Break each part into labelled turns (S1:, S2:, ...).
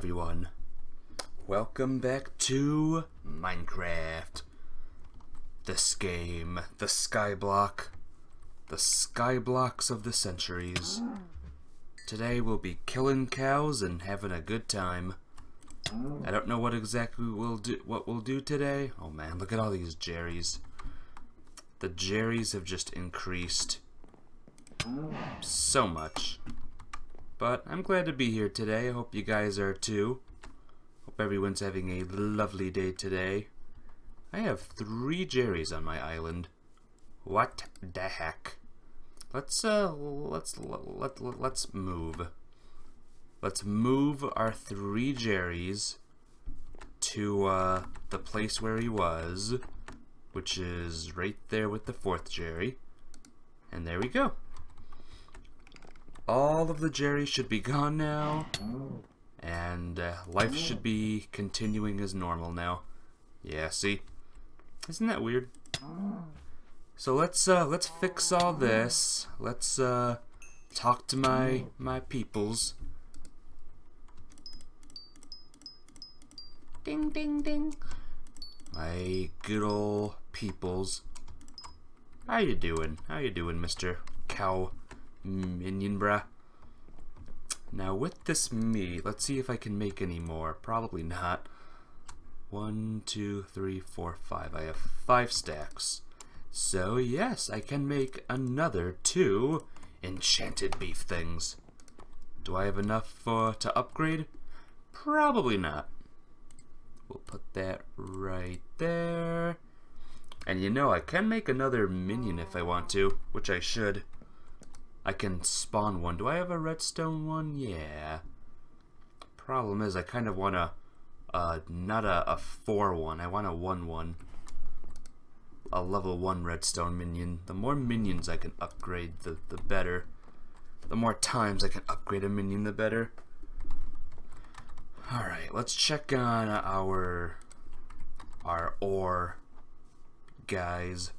S1: everyone. Welcome back to Minecraft. This game, the Skyblock, the Skyblocks of the centuries. Today we'll be killing cows and having a good time. I don't know what exactly we'll do what we'll do today. Oh man, look at all these Jerrys. The Jerrys have just increased so much. But I'm glad to be here today. I hope you guys are too. Hope everyone's having a lovely day today. I have three Jerrys on my island. What the heck? Let's uh let's let, let let's move. Let's move our three Jerrys to uh the place where he was, which is right there with the fourth Jerry. And there we go. All of the Jerry should be gone now. And uh, life should be continuing as normal now. Yeah, see? Isn't that weird? So let's uh let's fix all this. Let's uh talk to my my peoples. Ding ding ding. My good old peoples. How you doing? How you doing, Mr. Cow Minion bruh. Now with this meat, let's see if I can make any more. Probably not. One, two, three, four, five. I have five stacks. So yes, I can make another two enchanted beef things. Do I have enough for to upgrade? Probably not. We'll put that right there. And you know, I can make another minion if I want to, which I should. I can spawn one. Do I have a redstone one? Yeah. Problem is, I kind of want a, uh, not a, a 4 one. I want a 1 one. A level 1 redstone minion. The more minions I can upgrade, the, the better. The more times I can upgrade a minion, the better. Alright, let's check on our, our ore guys.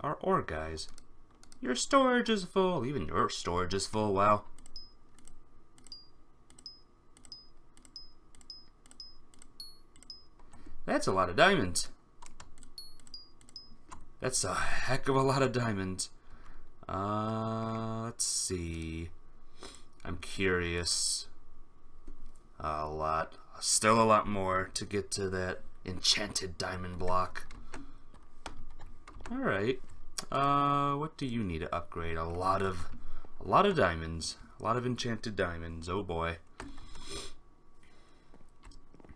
S1: Our ore guys. Your storage is full. Even your storage is full. Wow. That's a lot of diamonds. That's a heck of a lot of diamonds. Uh, let's see. I'm curious. A lot. Still a lot more to get to that enchanted diamond block. Alright. Uh, what do you need to upgrade? A lot of, a lot of diamonds. A lot of enchanted diamonds. Oh boy.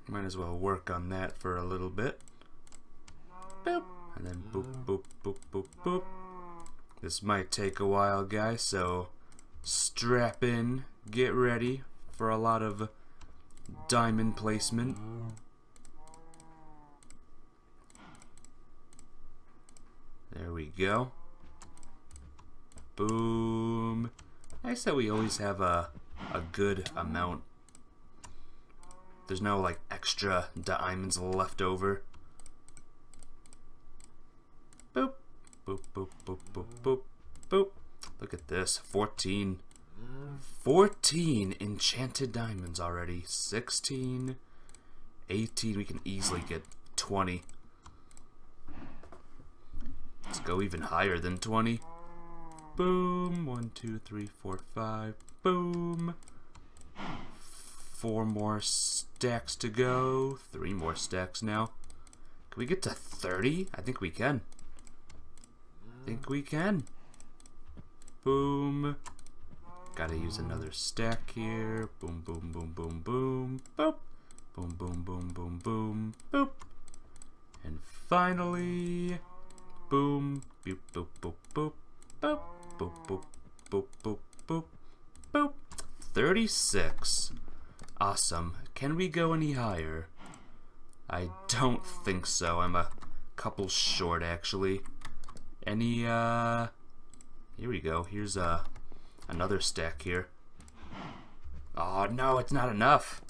S1: Might as well work on that for a little bit. Boop. And then boop, boop, boop, boop, boop. This might take a while, guys, so strap in, get ready for a lot of diamond placement. There we go. Boom. Nice that we always have a, a good amount. There's no like extra diamonds left over. Boop. Boop, boop, boop, boop, boop, boop. Look at this. 14. 14 enchanted diamonds already. 16. 18. We can easily get 20. Let's go even higher than 20. Boom. One, two, three, four, five. Boom. Four more stacks to go. Three more stacks now. Can we get to 30? I think we can. I think we can. Boom. Gotta use another stack here. Boom, boom, boom, boom, boom. Boop. Boom, boom, boom, boom, boom. Boop. And finally, boom, boop, boop, boop, boop, boop, boop, boop, boop, boop, boop, boop. 36. Awesome. Can we go any higher? I don't think so. I'm a couple short, actually. Any, uh... Here we go. Here's, uh, another stack here. Oh, no, it's not enough.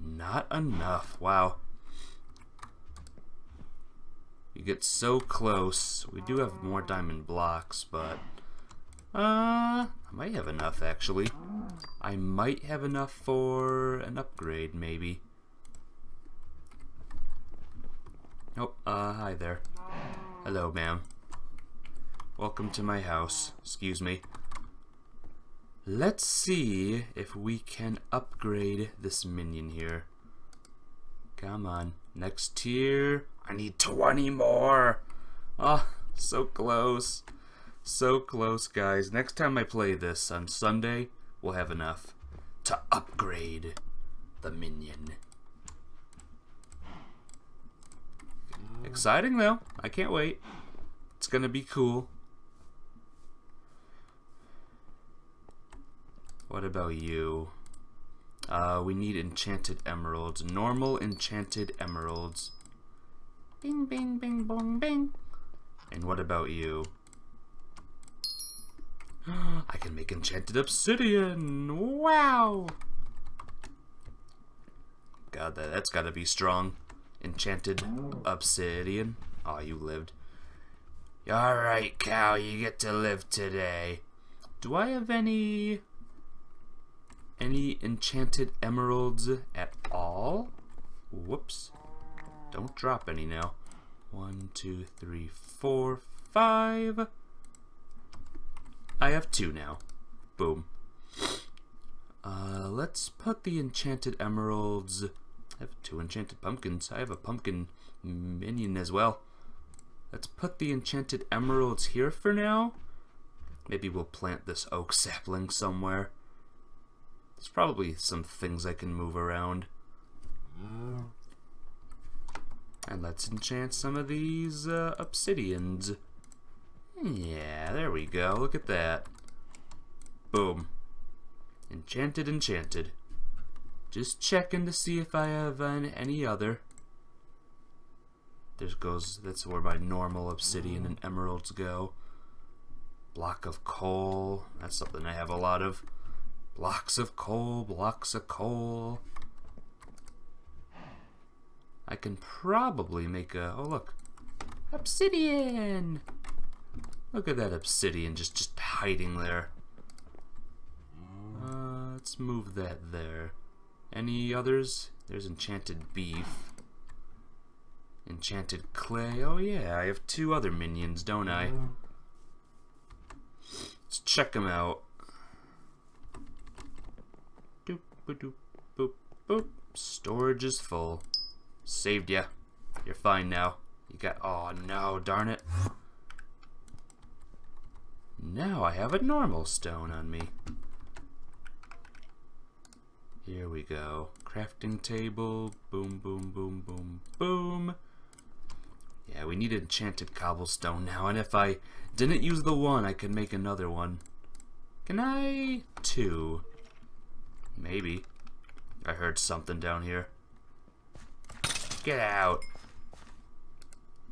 S1: Not enough. Wow. You get so close. We do have more diamond blocks, but... Uh, I might have enough, actually. I might have enough for an upgrade, maybe. Oh, uh, hi there. Hello, ma'am. Welcome to my house. Excuse me. Let's see if we can upgrade this minion here. Come on. Next tier. I need 20 more. Oh, so close. So close, guys. Next time I play this on Sunday, we'll have enough to upgrade the minion. Exciting, though. I can't wait. It's gonna be cool. What about you? Uh, we need enchanted emeralds. Normal enchanted emeralds. Bing, bing, bing, bong, bing. And what about you? I can make enchanted obsidian! Wow! God, that, that's gotta be strong. Enchanted obsidian. Oh, you lived. Alright, cow, you get to live today. Do I have any... Any enchanted emeralds at all? Whoops. Don't drop any now. One, two, three, four, five. I have two now. Boom. Uh, let's put the enchanted emeralds. I have two enchanted pumpkins. I have a pumpkin minion as well. Let's put the enchanted emeralds here for now. Maybe we'll plant this oak sapling somewhere. There's probably some things I can move around. And let's enchant some of these uh, obsidians. Yeah, there we go. Look at that. Boom. Enchanted, enchanted. Just checking to see if I have any other. There goes, that's where my normal obsidian and emeralds go. Block of coal. That's something I have a lot of. Blocks of coal, blocks of coal. I can probably make a, oh look, obsidian! Look at that obsidian just, just hiding there. Uh, let's move that there. Any others? There's enchanted beef. Enchanted clay. Oh yeah, I have two other minions, don't I? Let's check them out. Doop, doop, boop, boop. Storage is full. Saved ya. You're fine now. You got... Oh, no. Darn it. Now I have a normal stone on me. Here we go. Crafting table. Boom, boom, boom, boom, boom. Yeah, we need enchanted cobblestone now, and if I didn't use the one, I could make another one. Can I? Two. Maybe. I heard something down here. Get out.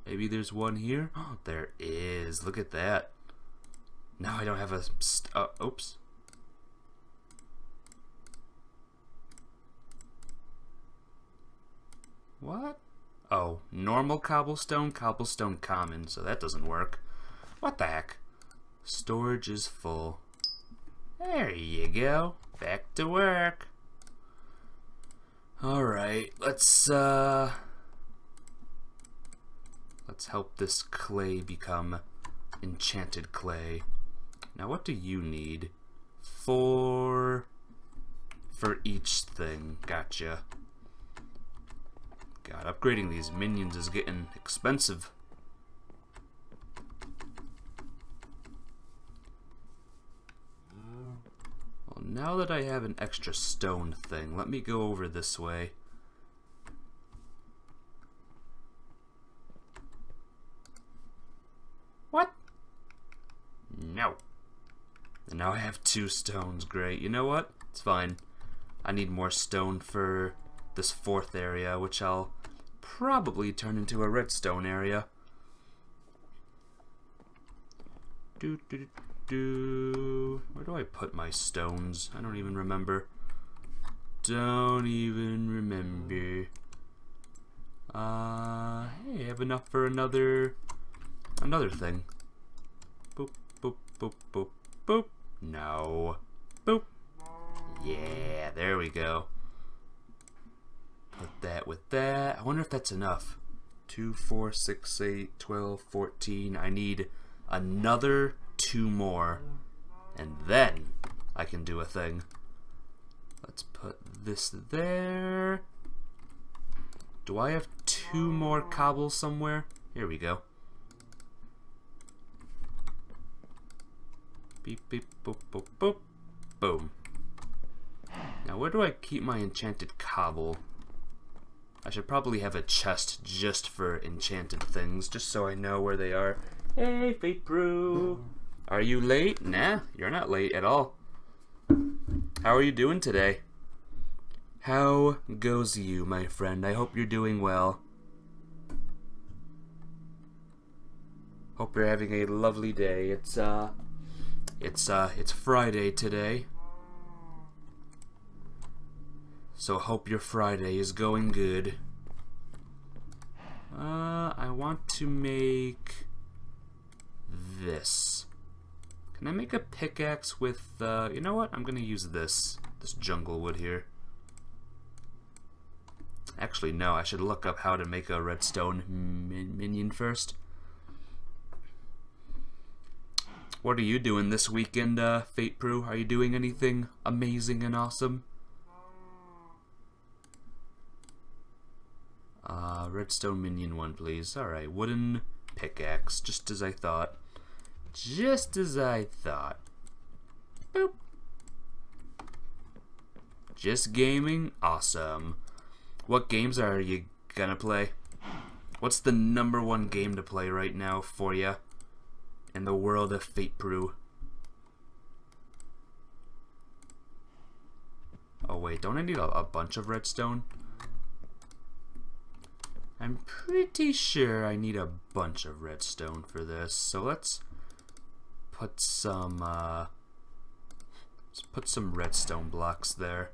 S1: Maybe there's one here? Oh, there is. Look at that. Now I don't have a... Uh, oops. What? Oh, normal cobblestone, cobblestone common, so that doesn't work. What the heck? Storage is full. There you go. Back to work. Alright, let's, uh... Let's help this clay become enchanted clay. Now, what do you need? For... For each thing. Gotcha. God, upgrading these minions is getting expensive. Well, now that I have an extra stone thing, let me go over this way. What? No. And now I have two stones. Great. You know what? It's fine. I need more stone for this fourth area, which I'll probably turn into a redstone area. Do, do, do, Where do I put my stones? I don't even remember. Don't even remember. Uh, hey, I have enough for another, another thing. Boop, boop, boop, boop, boop. No. Boop. Yeah, there we go. Put that with that. I wonder if that's enough. 2, 4, 6, 8, 12, 14. I need another two more. And then I can do a thing. Let's put this there. Do I have two more cobbles somewhere? Here we go. Beep, beep, boop, boop, boop. Boom. Now, where do I keep my enchanted cobble? I should probably have a chest just for enchanted things, just so I know where they are. Hey, Fate Brew! Are you late? Nah, you're not late at all. How are you doing today? How goes you, my friend? I hope you're doing well. Hope you're having a lovely day. It's, uh, it's, uh, it's Friday today. So hope your Friday is going good. Uh, I want to make this. Can I make a pickaxe with, uh, you know what? I'm gonna use this, this jungle wood here. Actually, no, I should look up how to make a redstone min minion first. What are you doing this weekend, uh, Fate Brew? Are you doing anything amazing and awesome? Uh, redstone minion one, please. Alright, wooden pickaxe, just as I thought. Just as I thought. Boop. Just gaming? Awesome. What games are you gonna play? What's the number one game to play right now for you in the world of Fate Brew? Oh wait, don't I need a, a bunch of redstone? I'm pretty sure I need a bunch of redstone for this, so let's put some, uh, let's put some redstone blocks there.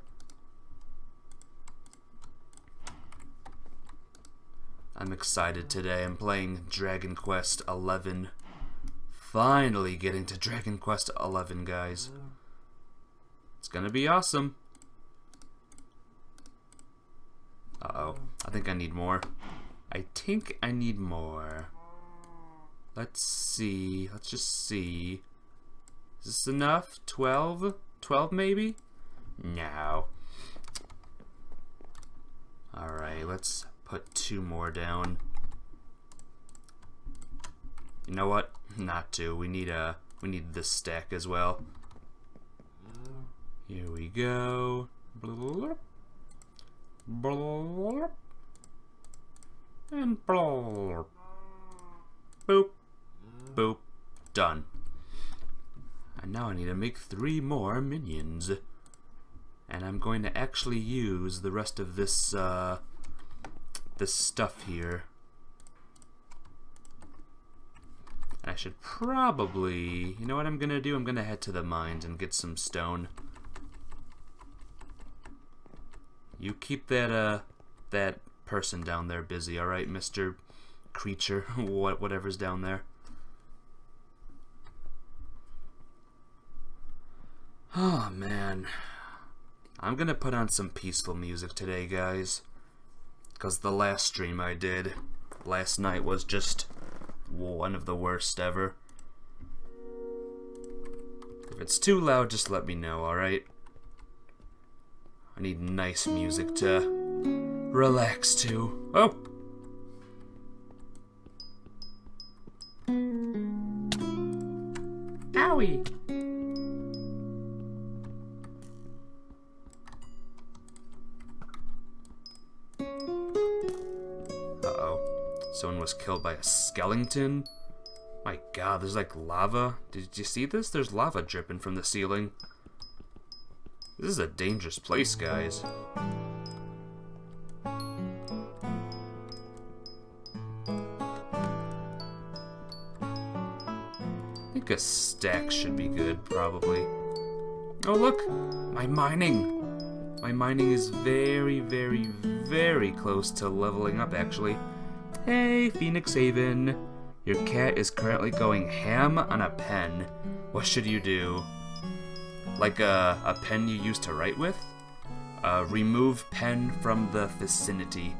S1: I'm excited today. I'm playing Dragon Quest 11. Finally getting to Dragon Quest 11, guys. It's gonna be awesome. Uh-oh. I think I need more. I think I need more. Let's see. Let's just see. Is this enough? 12? 12 maybe? No. Alright, let's put two more down. You know what? Not two. We need a we need this stack as well. Here we go. Blah, blah, and blah. Boop. Boop. Done. And now I need to make three more minions. And I'm going to actually use the rest of this, uh, this stuff here. I should probably, you know what I'm gonna do? I'm gonna head to the mines and get some stone. You keep that, uh, that person down there busy, alright, Mr. Creature, what whatever's down there. Oh, man. I'm gonna put on some peaceful music today, guys. Because the last stream I did last night was just one of the worst ever. If it's too loud, just let me know, alright? I need nice music to relax to. Oh! Owie! Someone was killed by a skeleton? My god, there's like lava. Did you see this? There's lava dripping from the ceiling. This is a dangerous place, guys. I think a stack should be good, probably. Oh, look! My mining! My mining is very, very, very close to leveling up, actually. Hey, Phoenix Haven! Your cat is currently going ham on a pen. What should you do? like a, a pen you used to write with. Uh, remove pen from the vicinity.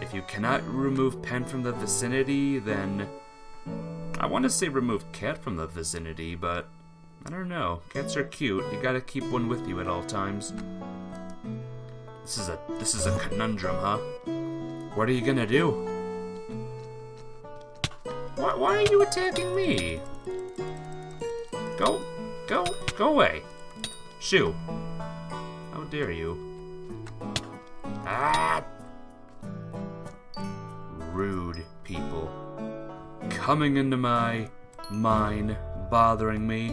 S1: If you cannot remove pen from the vicinity, then I want to say remove cat from the vicinity, but I don't know. Cats are cute. You gotta keep one with you at all times. This is a this is a conundrum, huh? What are you gonna do? Why, why are you attacking me? Go, go, go away. Shoo. How dare you? Ah! Rude people. Coming into my mine, bothering me.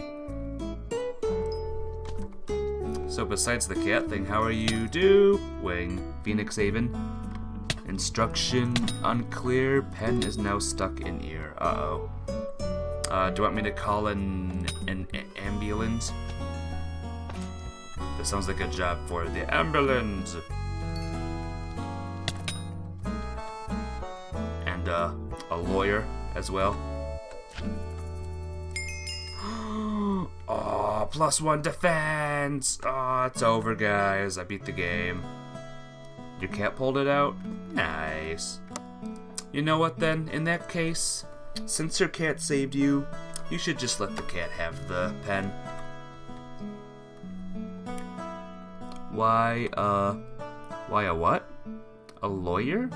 S1: So besides the cat thing, how are you doing, Phoenix Haven? Instruction unclear. Pen is now stuck in ear. Uh-oh. Uh, do you want me to call an, an ambulance? That sounds like a job for the ambulance. And uh, a lawyer as well. oh, plus one defense. Oh, it's over, guys. I beat the game. Your cat pulled it out? Nice. You know what then? In that case, since your cat saved you, you should just let the cat have the pen. Why, uh, why a what? A lawyer?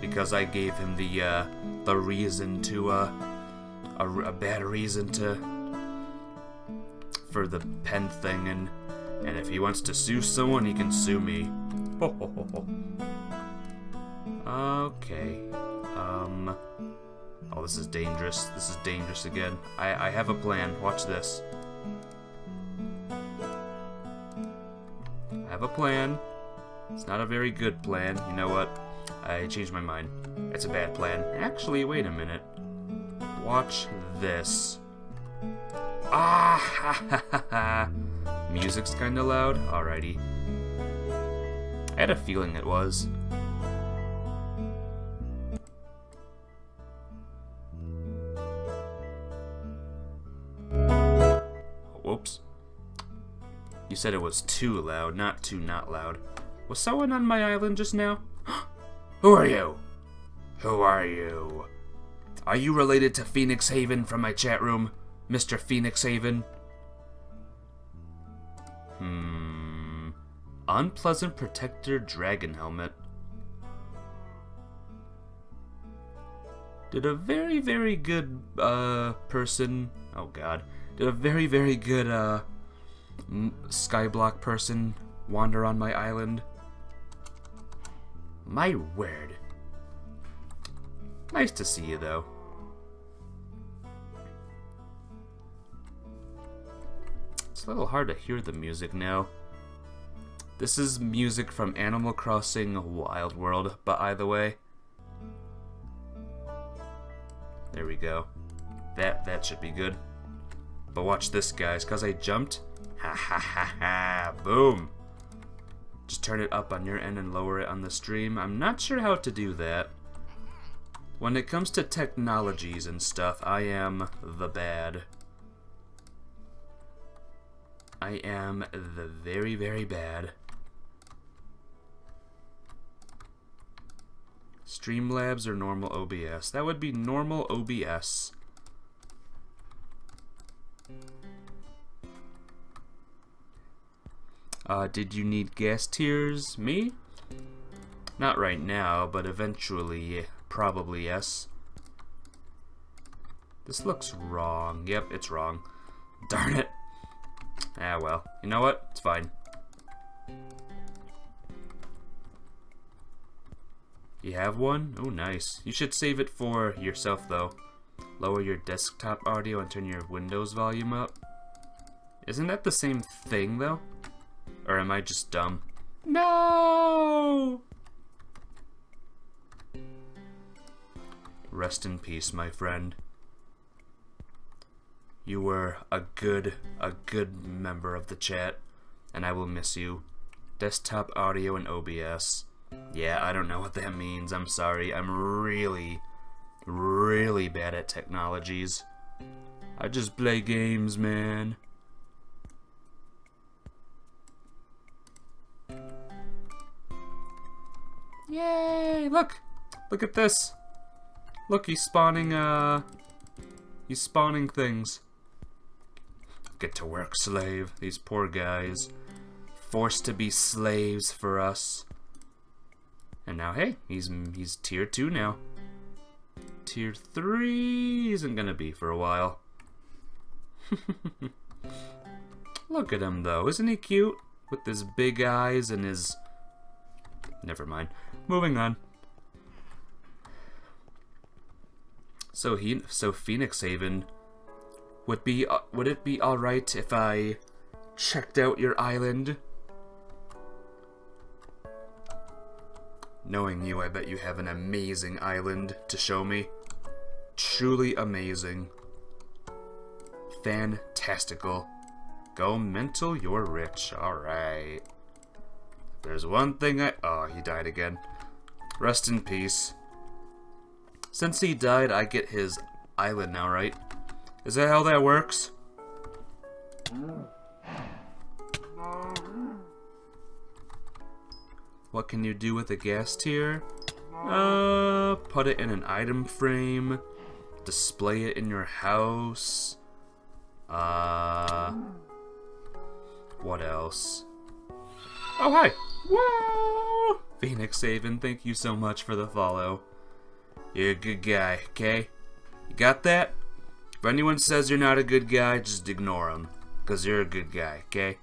S1: Because I gave him the, uh, the reason to, uh, a, a bad reason to, for the pen thing, and, and if he wants to sue someone, he can sue me. okay, um, oh, this is dangerous. This is dangerous again. I, I have a plan. Watch this. I have a plan. It's not a very good plan. You know what? I changed my mind. It's a bad plan. Actually, wait a minute. Watch this. Ah. Music's kinda loud? Alrighty. I had a feeling it was. Whoops. You said it was too loud, not too not loud. Was someone on my island just now? Who are you? Who are you? Are you related to Phoenix Haven from my chat room, Mr. Phoenix Haven? Hmm. Unpleasant Protector Dragon Helmet. Did a very, very good, uh, person... Oh, God. Did a very, very good, uh, skyblock person wander on my island? My word. Nice to see you, though. It's a little hard to hear the music now. This is music from Animal Crossing Wild World, but either way. There we go. That that should be good. But watch this, guys, because I jumped. Ha ha ha ha. Boom. Just turn it up on your end and lower it on the stream. I'm not sure how to do that. When it comes to technologies and stuff, I am the bad. I am the very, very bad. Streamlabs or normal OBS? That would be normal OBS. Uh, did you need ghast tears? Me? Not right now, but eventually, probably yes. This looks wrong. Yep, it's wrong. Darn it. Ah, well. You know what? It's fine. You have one? Oh, nice. You should save it for yourself, though. Lower your desktop audio and turn your Windows volume up. Isn't that the same thing, though? Or am I just dumb? No! Rest in peace, my friend. You were a good, a good member of the chat, and I will miss you. Desktop audio and OBS. Yeah, I don't know what that means. I'm sorry. I'm really, really bad at technologies. I just play games, man. Yay! Look! Look at this! Look, he's spawning, uh... He's spawning things. Get to work, slave. These poor guys. Forced to be slaves for us. And now, hey, he's he's tier 2 now. Tier 3 isn't gonna be for a while. Look at him, though. Isn't he cute? With his big eyes and his... Never mind. Moving on. So he, so Phoenix Haven, would be, uh, would it be all right if I checked out your island? Knowing you, I bet you have an amazing island to show me. Truly amazing. Fantastical. Go mental, you're rich. Alright. There's one thing I... Oh, he died again. Rest in peace. Since he died, I get his island now, right? Is that how that works? What can you do with a ghast tear? Uh, put it in an item frame. Display it in your house. Uh, what else? Oh, hi! Whoa! Phoenix Haven, thank you so much for the follow. You're a good guy, okay? You got that? If anyone says you're not a good guy, just ignore them. Because you're a good guy, okay?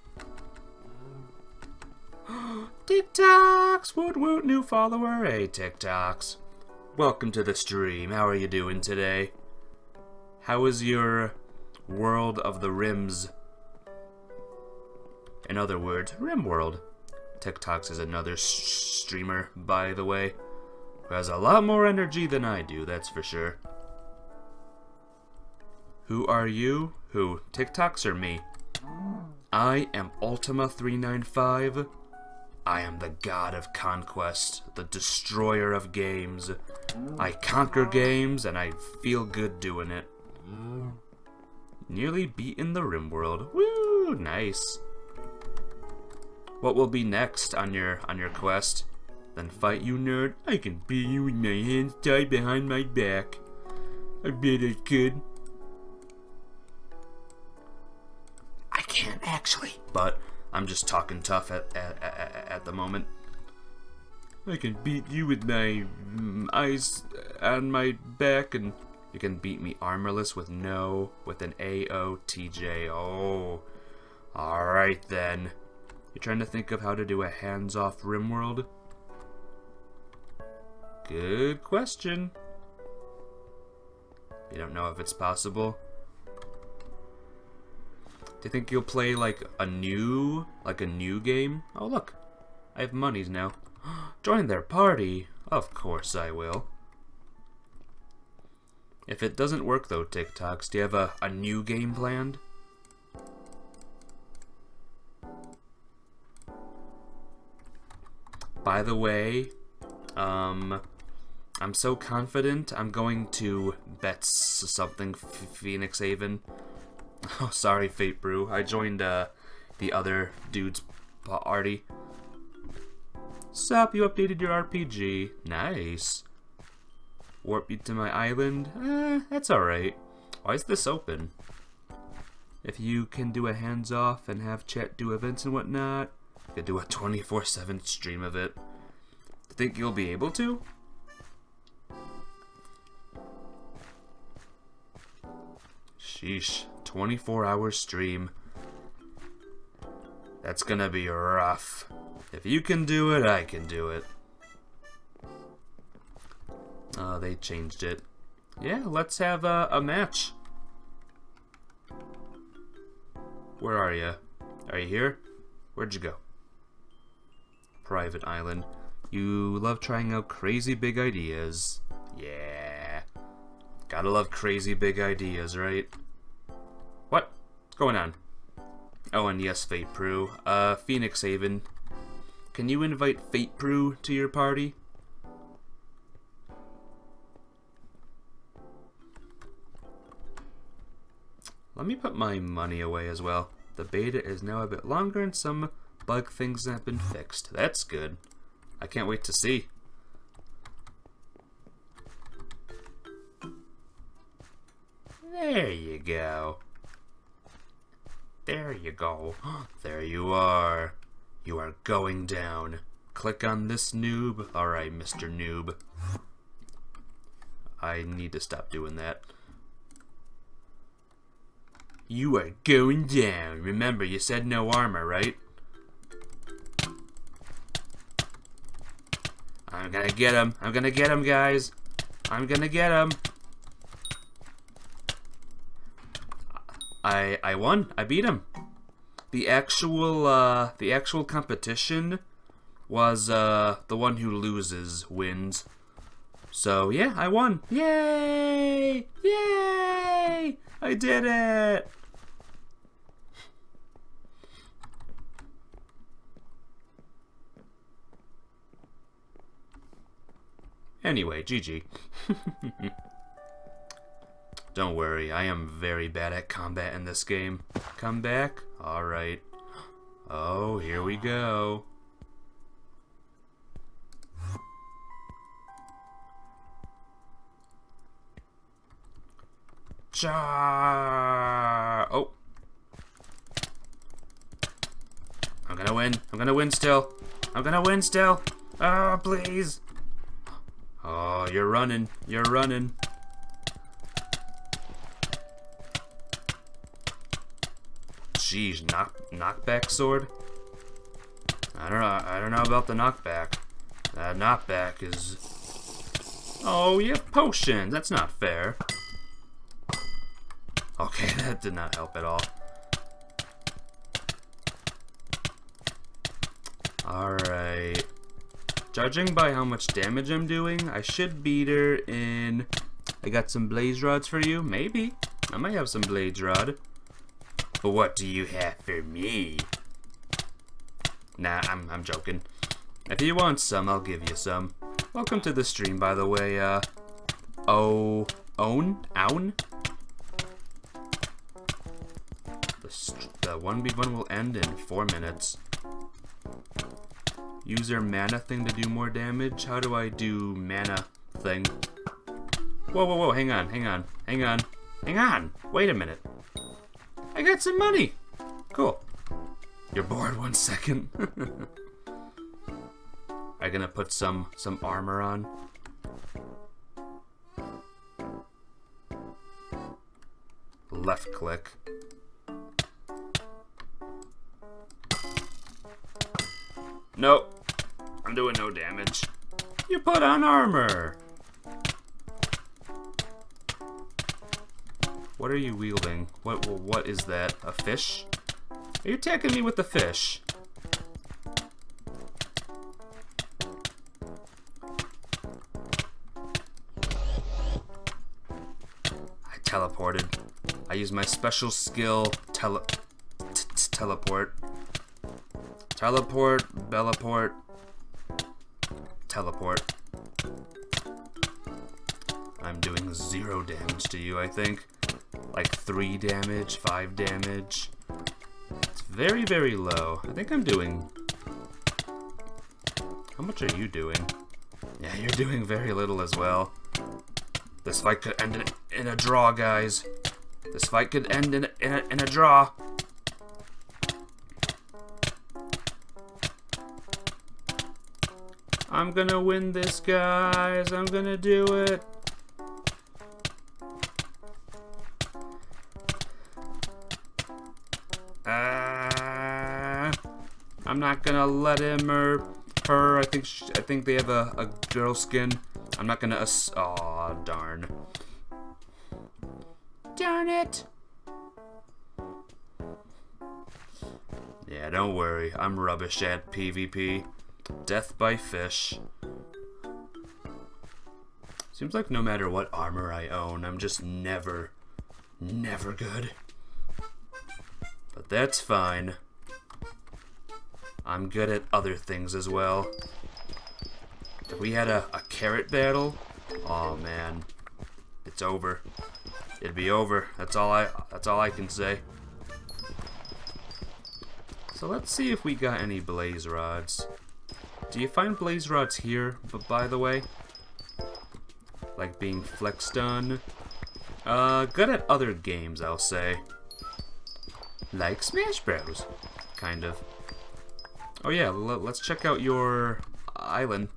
S1: TikToks! Woot woot, new follower. Hey, TikToks. Welcome to the stream. How are you doing today? How is your world of the rims? In other words, RimWorld. TikToks is another streamer, by the way, who has a lot more energy than I do, that's for sure. Who are you? Who? TikToks or me? I am Ultima395. I am the god of conquest, the destroyer of games. I conquer games and I feel good doing it. Nearly beaten the rim world. Woo! Nice. What will be next on your on your quest? Then fight you, nerd. I can beat you with my hands tied behind my back. I bet I could. Can't actually, but I'm just talking tough at at, at, at the moment. I can beat you with my mm, eyes on my back, and you can beat me armorless with no, with an A-O-T-J. Oh, alright then. You're trying to think of how to do a hands-off RimWorld? Good question. You don't know if it's possible. Do you think you'll play like a new, like a new game? Oh look, I have monies now. Join their party. Of course I will. If it doesn't work though, TikToks, do you have a, a new game planned? By the way, um, I'm so confident I'm going to bet something Phoenix Haven. Oh, sorry, Fate Brew. I joined uh, the other dude's party. Sup, you updated your RPG. Nice. Warp you to my island? Eh, that's alright. Why is this open? If you can do a hands-off and have chat do events and whatnot, you could do a 24-7 stream of it. Think you'll be able to? Sheesh. 24 hour stream. That's gonna be rough. If you can do it, I can do it. Oh, they changed it. Yeah, let's have a, a match. Where are you? Are you here? Where'd you go? private island. You love trying out crazy big ideas. Yeah. Gotta love crazy big ideas, right? What? What's going on? Oh, and yes, Fate Prue. Uh, Phoenix Haven. Can you invite Fate Prue to your party? let me put my money away as well. The beta is now a bit longer and some bug things have been fixed. That's good. I can't wait to see. There you go. There you go. There you are. You are going down. Click on this noob. Alright, Mr. Noob. I need to stop doing that. You are going down. Remember, you said no armor, right? I'm gonna get him. I'm gonna get him, guys. I'm gonna get him. I I won. I beat him. The actual uh the actual competition was uh the one who loses wins. So yeah, I won. Yay! Yay! I did it. Anyway, GG. Don't worry, I am very bad at combat in this game. Come back? Alright. Oh, here we go. Char! Oh. I'm gonna win. I'm gonna win still. I'm gonna win still. Oh, please. Oh, you're running. You're running. Jeez, knock knockback sword. I don't know. I don't know about the knockback. That knockback is. Oh, you have potions. That's not fair. Okay, that did not help at all. Alright. Judging by how much damage I'm doing, I should beat her in... I got some blaze rods for you? Maybe. I might have some blaze rod. But what do you have for me? Nah, I'm, I'm joking. If you want some, I'll give you some. Welcome to the stream, by the way. Uh, oh, own? Own? The, the 1v1 will end in 4 minutes. Use their mana thing to do more damage? How do I do mana thing? Whoa, whoa, whoa, hang on, hang on, hang on, hang on! Wait a minute. I got some money! Cool. You're bored one second. I'm gonna put some, some armor on. Left click. Nope. I'm doing no damage. You put on armor! What are you wielding? What what is that? A fish? Are you attacking me with the fish? I teleported. I used my special skill tele teleport. Teleport, Belleport, teleport. I'm doing zero damage to you, I think. Like three damage, five damage. It's very, very low. I think I'm doing... How much are you doing? Yeah, you're doing very little as well. This fight could end in, in a draw, guys. This fight could end in in a, in a draw. I'm gonna win this, guys. I'm gonna do it. Not gonna let him or her. I think I think they have a, a girl skin. I'm not gonna. Aw, oh, darn. Darn it. Yeah, don't worry. I'm rubbish at PvP. Death by fish. Seems like no matter what armor I own, I'm just never, never good. But that's fine. I'm good at other things as well. If we had a, a carrot battle, oh man, it's over. it'd be over. That's all I that's all I can say. So let's see if we got any blaze rods. Do you find blaze rods here, but by the way? Like being flexed on? Uh, good at other games, I'll say. Like Smash Bros. Kind of. Oh yeah, let's check out your island.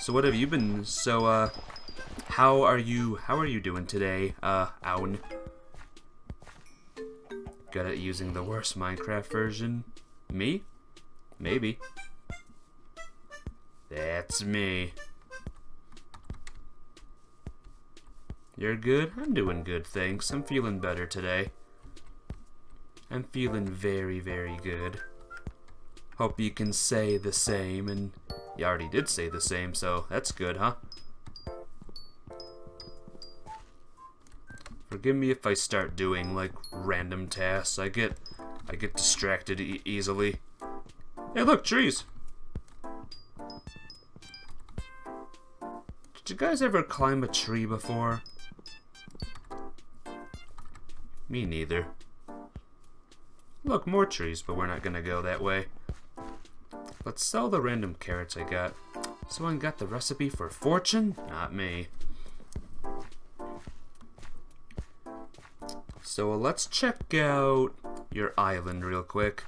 S1: So what have you been, so, uh, how are you, how are you doing today, uh, Aun? Good at using the worst Minecraft version? Me? Maybe. That's me. You're good? I'm doing good, thanks. I'm feeling better today. I'm feeling very, very good. Hope you can say the same, and you already did say the same, so that's good, huh? Forgive me if I start doing, like, random tasks. I get, I get distracted e easily. Hey, look, trees! Did you guys ever climb a tree before? Me neither. Look, more trees, but we're not gonna go that way. Let's sell the random carrots I got. Someone got the recipe for fortune? Not me. So let's check out your island real quick.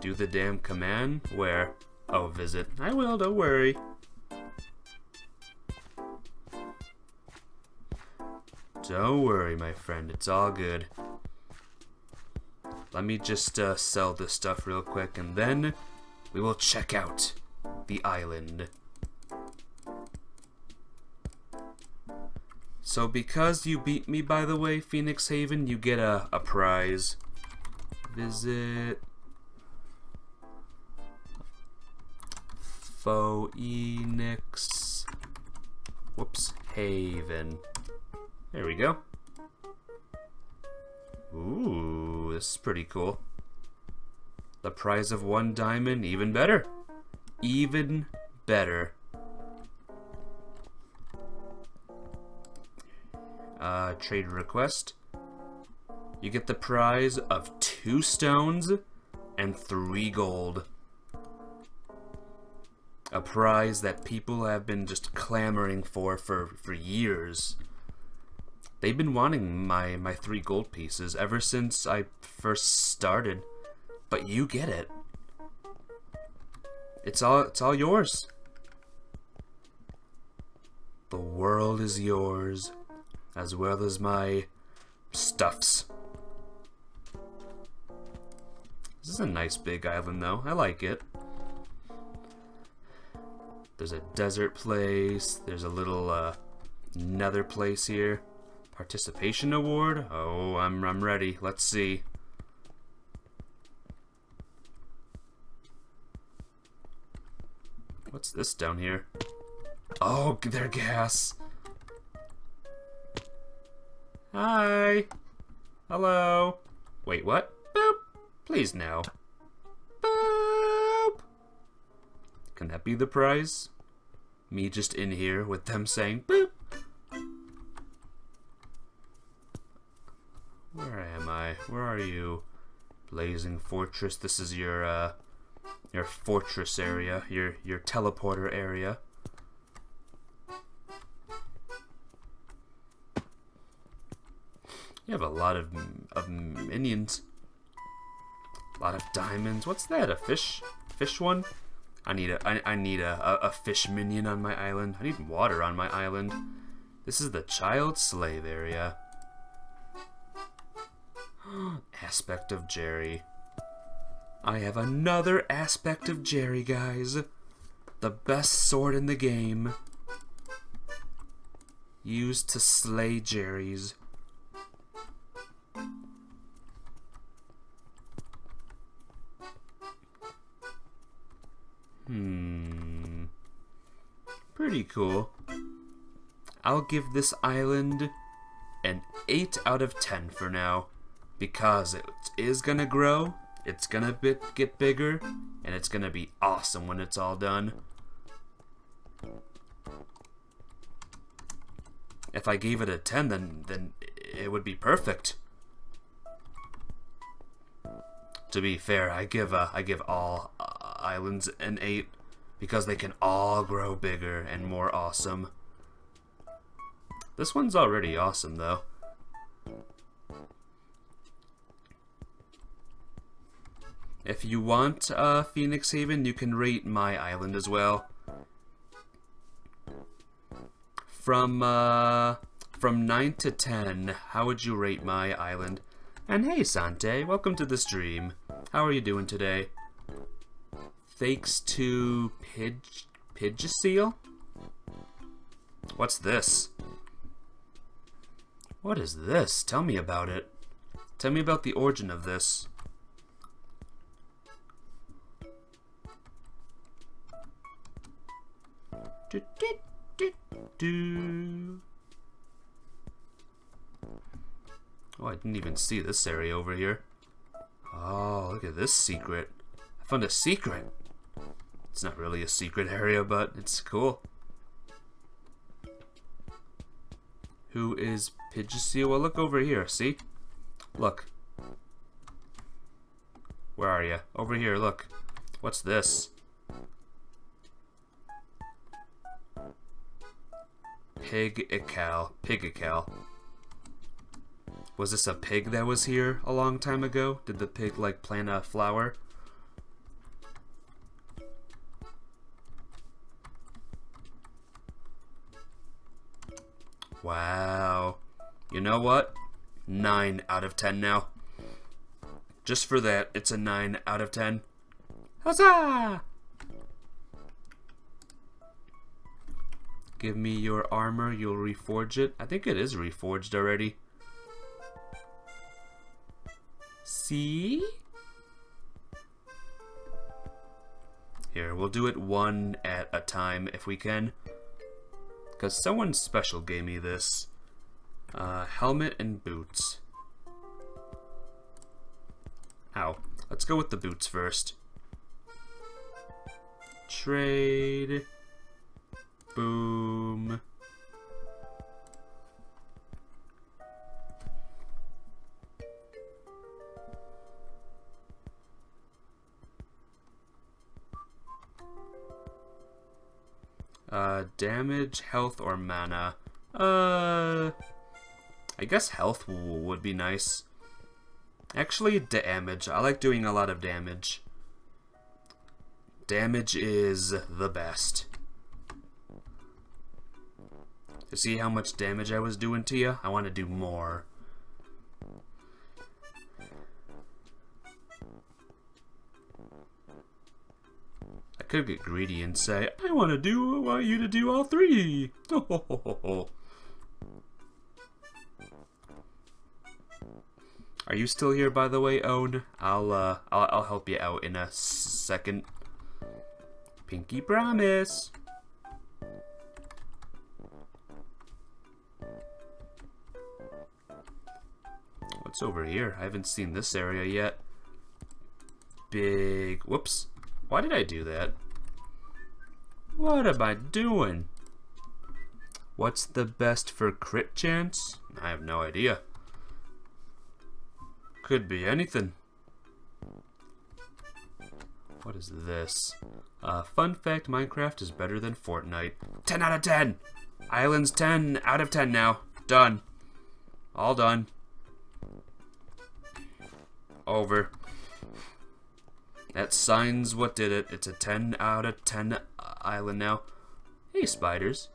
S1: Do the damn command? Where? Oh, visit. I will, don't worry. Don't worry, my friend. It's all good. Let me just uh, sell this stuff real quick, and then we will check out the island. So because you beat me, by the way, Phoenix Haven, you get a, a prize. Visit... Phoenix... Whoops. Haven. There we go. Ooh, this is pretty cool. The prize of one diamond, even better. Even better. Uh, trade request. You get the prize of two stones and three gold. A prize that people have been just clamoring for for, for years. They've been wanting my, my three gold pieces ever since I first started. But you get it. It's all it's all yours. The world is yours, as well as my stuffs. This is a nice big island though. I like it. There's a desert place. There's a little uh, nether place here. Participation award? Oh, I'm, I'm ready. Let's see. What's this down here? Oh, they're gas. Hi. Hello. Wait, what? Boop. Please no. Boop. Can that be the prize? Me just in here with them saying boop. Where am I? Where are you? Blazing Fortress. This is your uh, your fortress area, your your teleporter area. You have a lot of of minions. A lot of diamonds. What's that? A fish? Fish one? I need a I, I need a, a, a fish minion on my island. I need water on my island. This is the child slave area. aspect of Jerry. I have another aspect of Jerry, guys. The best sword in the game. Used to slay Jerry's. Hmm. Pretty cool. I'll give this island an 8 out of 10 for now because it is gonna grow, it's gonna bit, get bigger, and it's gonna be awesome when it's all done. if I gave it a 10, then, then it would be perfect. To be fair, I give uh, I give all uh, islands an 8 because they can all grow bigger and more awesome. This one's already awesome, though. If you want uh, Phoenix Haven, you can rate my island as well. From uh, from 9 to 10, how would you rate my island? And hey, Sante, welcome to the stream. How are you doing today? Thanks to Pidge... Pidgeseal? What's this? What is this? Tell me about it. Tell me about the origin of this. Do, do, do, do. Oh, I didn't even see this area over here. Oh, look at this secret. I found a secret. It's not really a secret area, but it's cool. Who is Pidgeotto? Well, look over here, see? Look. Where are you? Over here, look. What's this? Pig Ical. Pig Ical. Was this a pig that was here a long time ago? Did the pig, like, plant a flower? Wow. You know what? 9 out of 10 now. Just for that, it's a 9 out of 10. Huzzah! Give me your armor, you'll reforge it. I think it is reforged already. See? Here, we'll do it one at a time if we can. Because someone special gave me this. Uh, helmet and boots. Ow. Let's go with the boots first. Trade. Boom. Uh, damage, health, or mana. Uh, I guess health would be nice. Actually, damage. I like doing a lot of damage. Damage is the best. To see how much damage I was doing to you, I want to do more. I could get greedy and say, I want to do, I want you to do all three. Are you still here, by the way, Own? I'll, uh, I'll, I'll help you out in a second. Pinky promise. What's over here? I haven't seen this area yet. Big... Whoops. Why did I do that? What am I doing? What's the best for crit chance? I have no idea. Could be anything. What is this? Uh, fun fact, Minecraft is better than Fortnite. 10 out of 10! Islands 10 out of 10 now. Done. All done. Over. That signs what did it. It's a 10 out of 10 island now. Hey, spiders.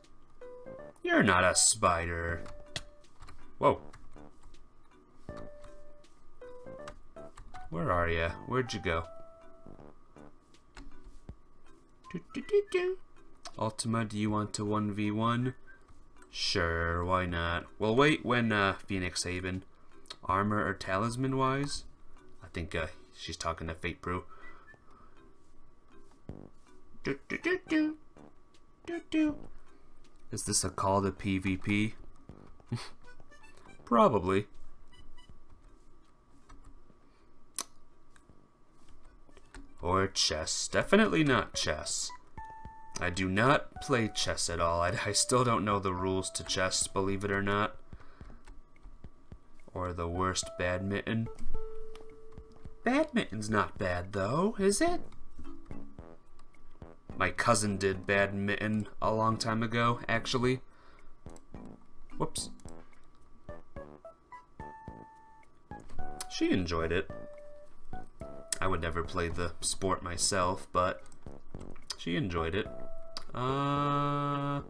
S1: You're not a spider. Whoa. Where are you? Where'd you go? Do, do, do. Ultima, do you want to 1v1? Sure, why not? We'll wait when uh, Phoenix Haven. Armor or talisman wise? Think uh, she's talking to Fate Brew. Do, do, do, do. Do, do. Is this a call to PvP? Probably. Or chess. Definitely not chess. I do not play chess at all. I, I still don't know the rules to chess, believe it or not. Or the worst badminton. Badminton's not bad, though, is it? My cousin did badminton a long time ago, actually. Whoops. She enjoyed it. I would never play the sport myself, but she enjoyed it. Uh,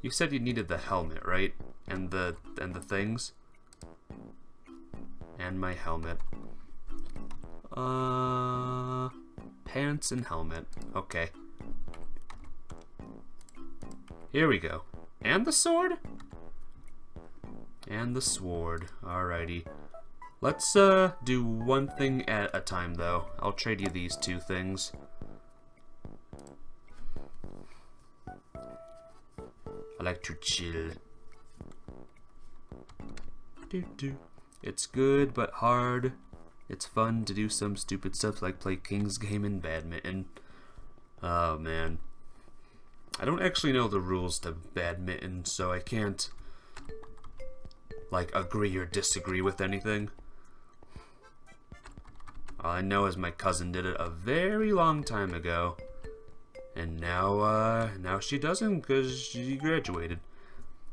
S1: you said you needed the helmet, right? And the and the things. And my helmet. Uh, pants and helmet. Okay. Here we go. And the sword? And the sword. Alrighty. Let's uh, do one thing at a time, though. I'll trade you these two things. I like to chill. It's good, but hard. It's fun to do some stupid stuff like play King's Game and badminton. Oh, man. I don't actually know the rules to badminton, so I can't, like, agree or disagree with anything. All I know is my cousin did it a very long time ago. And now, uh, now she doesn't because she graduated.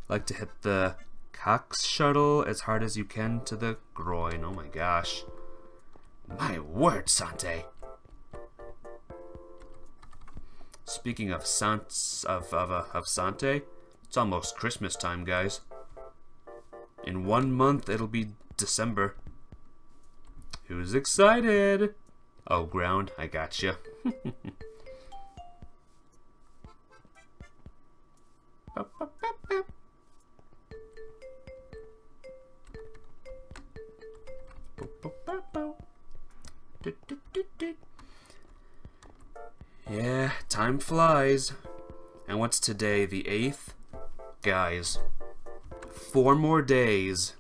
S1: Like to hit the Cox shuttle as hard as you can to the groin. Oh my gosh. My word, Sante. Speaking of Sant of of, uh, of Sante, it's almost Christmas time, guys. In one month, it'll be December. Who's excited? Oh, ground, I got you. Yeah, time flies. And what's today, the 8th? Guys, four more days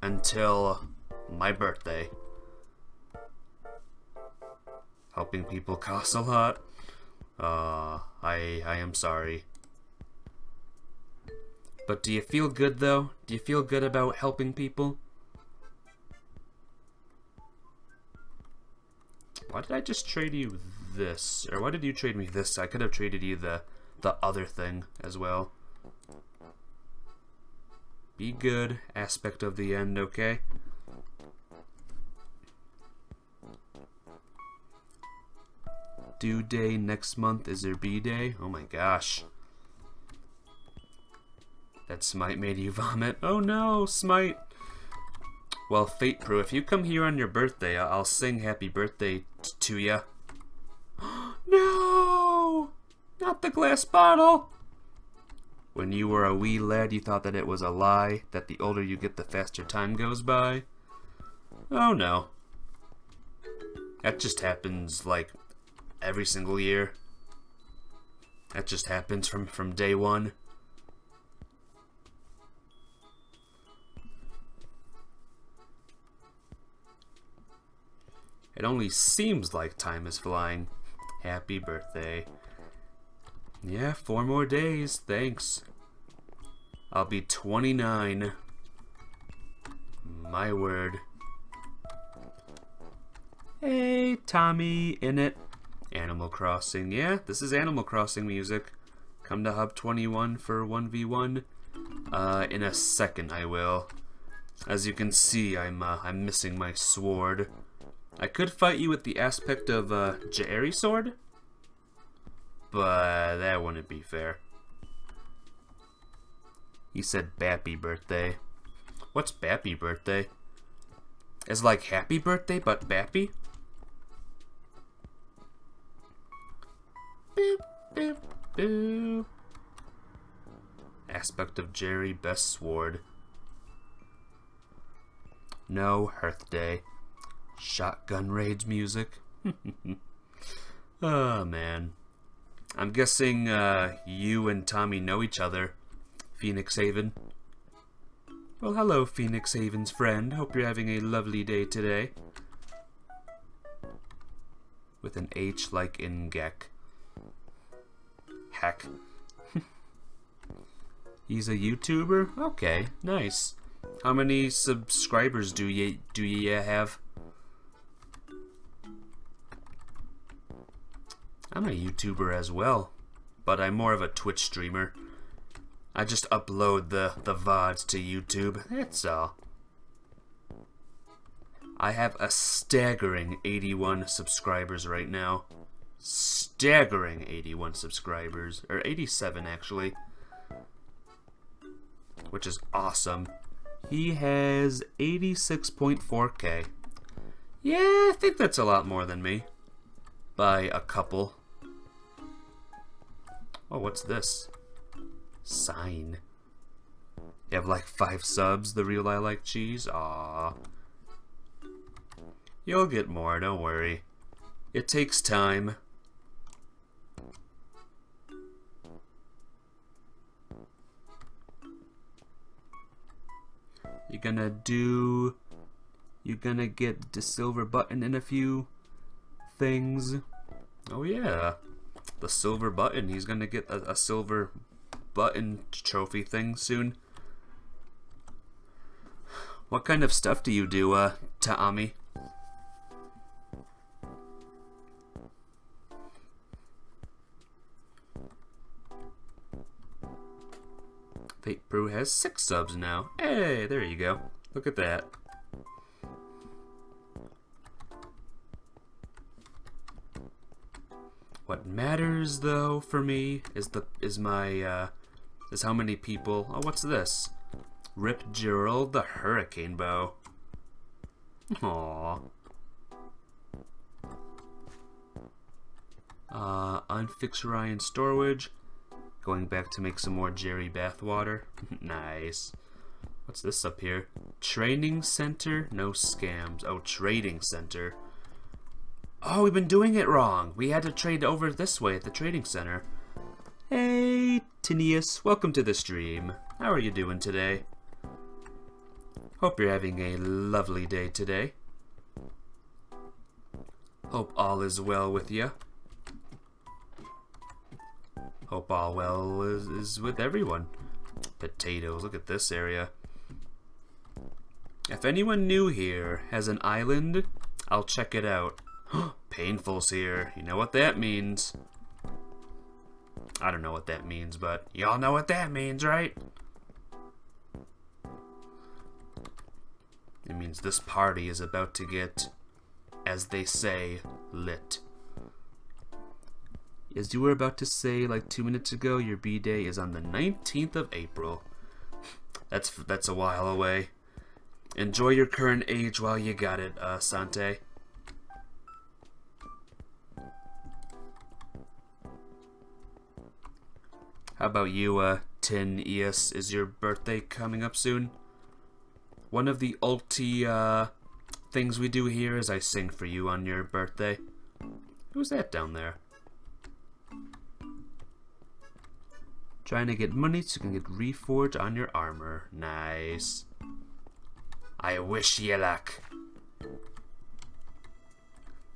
S1: until my birthday. Helping people costs a lot. Uh, I, I am sorry. But do you feel good though? Do you feel good about helping people? Why did I just trade you this? Or why did you trade me this? I could have traded you the, the other thing as well. Be good, aspect of the end, okay? due day next month is their B-day? Oh my gosh. That Smite made you vomit. Oh no, Smite. Well, Fate Brew, if you come here on your birthday, I'll sing happy birthday to ya. no! Not the glass bottle! When you were a wee lad, you thought that it was a lie, that the older you get, the faster time goes by. Oh no. That just happens, like, every single year. That just happens from, from day one. It only seems like time is flying. Happy birthday. Yeah, four more days, thanks. I'll be 29. My word. Hey, Tommy, in it. Animal Crossing. Yeah, this is Animal Crossing music. Come to Hub 21 for 1v1. Uh, in a second I will. As you can see, I'm, uh, I'm missing my sword. I could fight you with the aspect of uh, Jerry sword, but that wouldn't be fair. He said Bappy birthday. What's Bappy birthday? It's like happy birthday, but Bappy? Boop, boop, boop. Aspect of Jerry, best sword. No Hearth Day. Shotgun Rage music. oh, man. I'm guessing uh, you and Tommy know each other, Phoenix Haven. Well, hello, Phoenix Haven's friend. Hope you're having a lovely day today. With an H like in Gek. Heck. He's a YouTuber? Okay, nice. How many subscribers do ye do ye have? I'm a YouTuber as well, but I'm more of a Twitch streamer. I just upload the, the VODs to YouTube, that's all. I have a staggering 81 subscribers right now. Staggering 81 subscribers, or 87 actually. Which is awesome. He has 86.4k. Yeah, I think that's a lot more than me. By a couple. Oh, what's this? Sign. You have like five subs, the real I like cheese? Aww. You'll get more, don't worry. It takes time. You're gonna do... You're gonna get the silver button in a few things. Oh yeah the silver button. He's gonna get a, a silver button trophy thing soon. What kind of stuff do you do, uh, Ta'ami? Fate Brew has six subs now. Hey, there you go. Look at that. What matters though for me is the is my uh, is how many people. Oh, what's this? Rip Gerald the Hurricane Bow. Aww. Uh, unfix Ryan Storage. Going back to make some more Jerry bathwater. nice. What's this up here? Training Center? No scams. Oh, Trading Center. Oh, we've been doing it wrong. We had to trade over this way at the trading center. Hey, Tinius, welcome to the stream. How are you doing today? Hope you're having a lovely day today. Hope all is well with you. Hope all well is, is with everyone. Potatoes, look at this area. If anyone new here has an island, I'll check it out. Painful's here. You know what that means. I don't know what that means, but y'all know what that means, right? It means this party is about to get, as they say, lit. As you were about to say like two minutes ago, your B-Day is on the 19th of April. That's that's a while away. Enjoy your current age while you got it, uh, Sante. How about you, uh, Tin ES? Is your birthday coming up soon? One of the ulti, uh, things we do here is I sing for you on your birthday. Who's that down there? Trying to get money so you can get reforged on your armor. Nice. I wish you luck.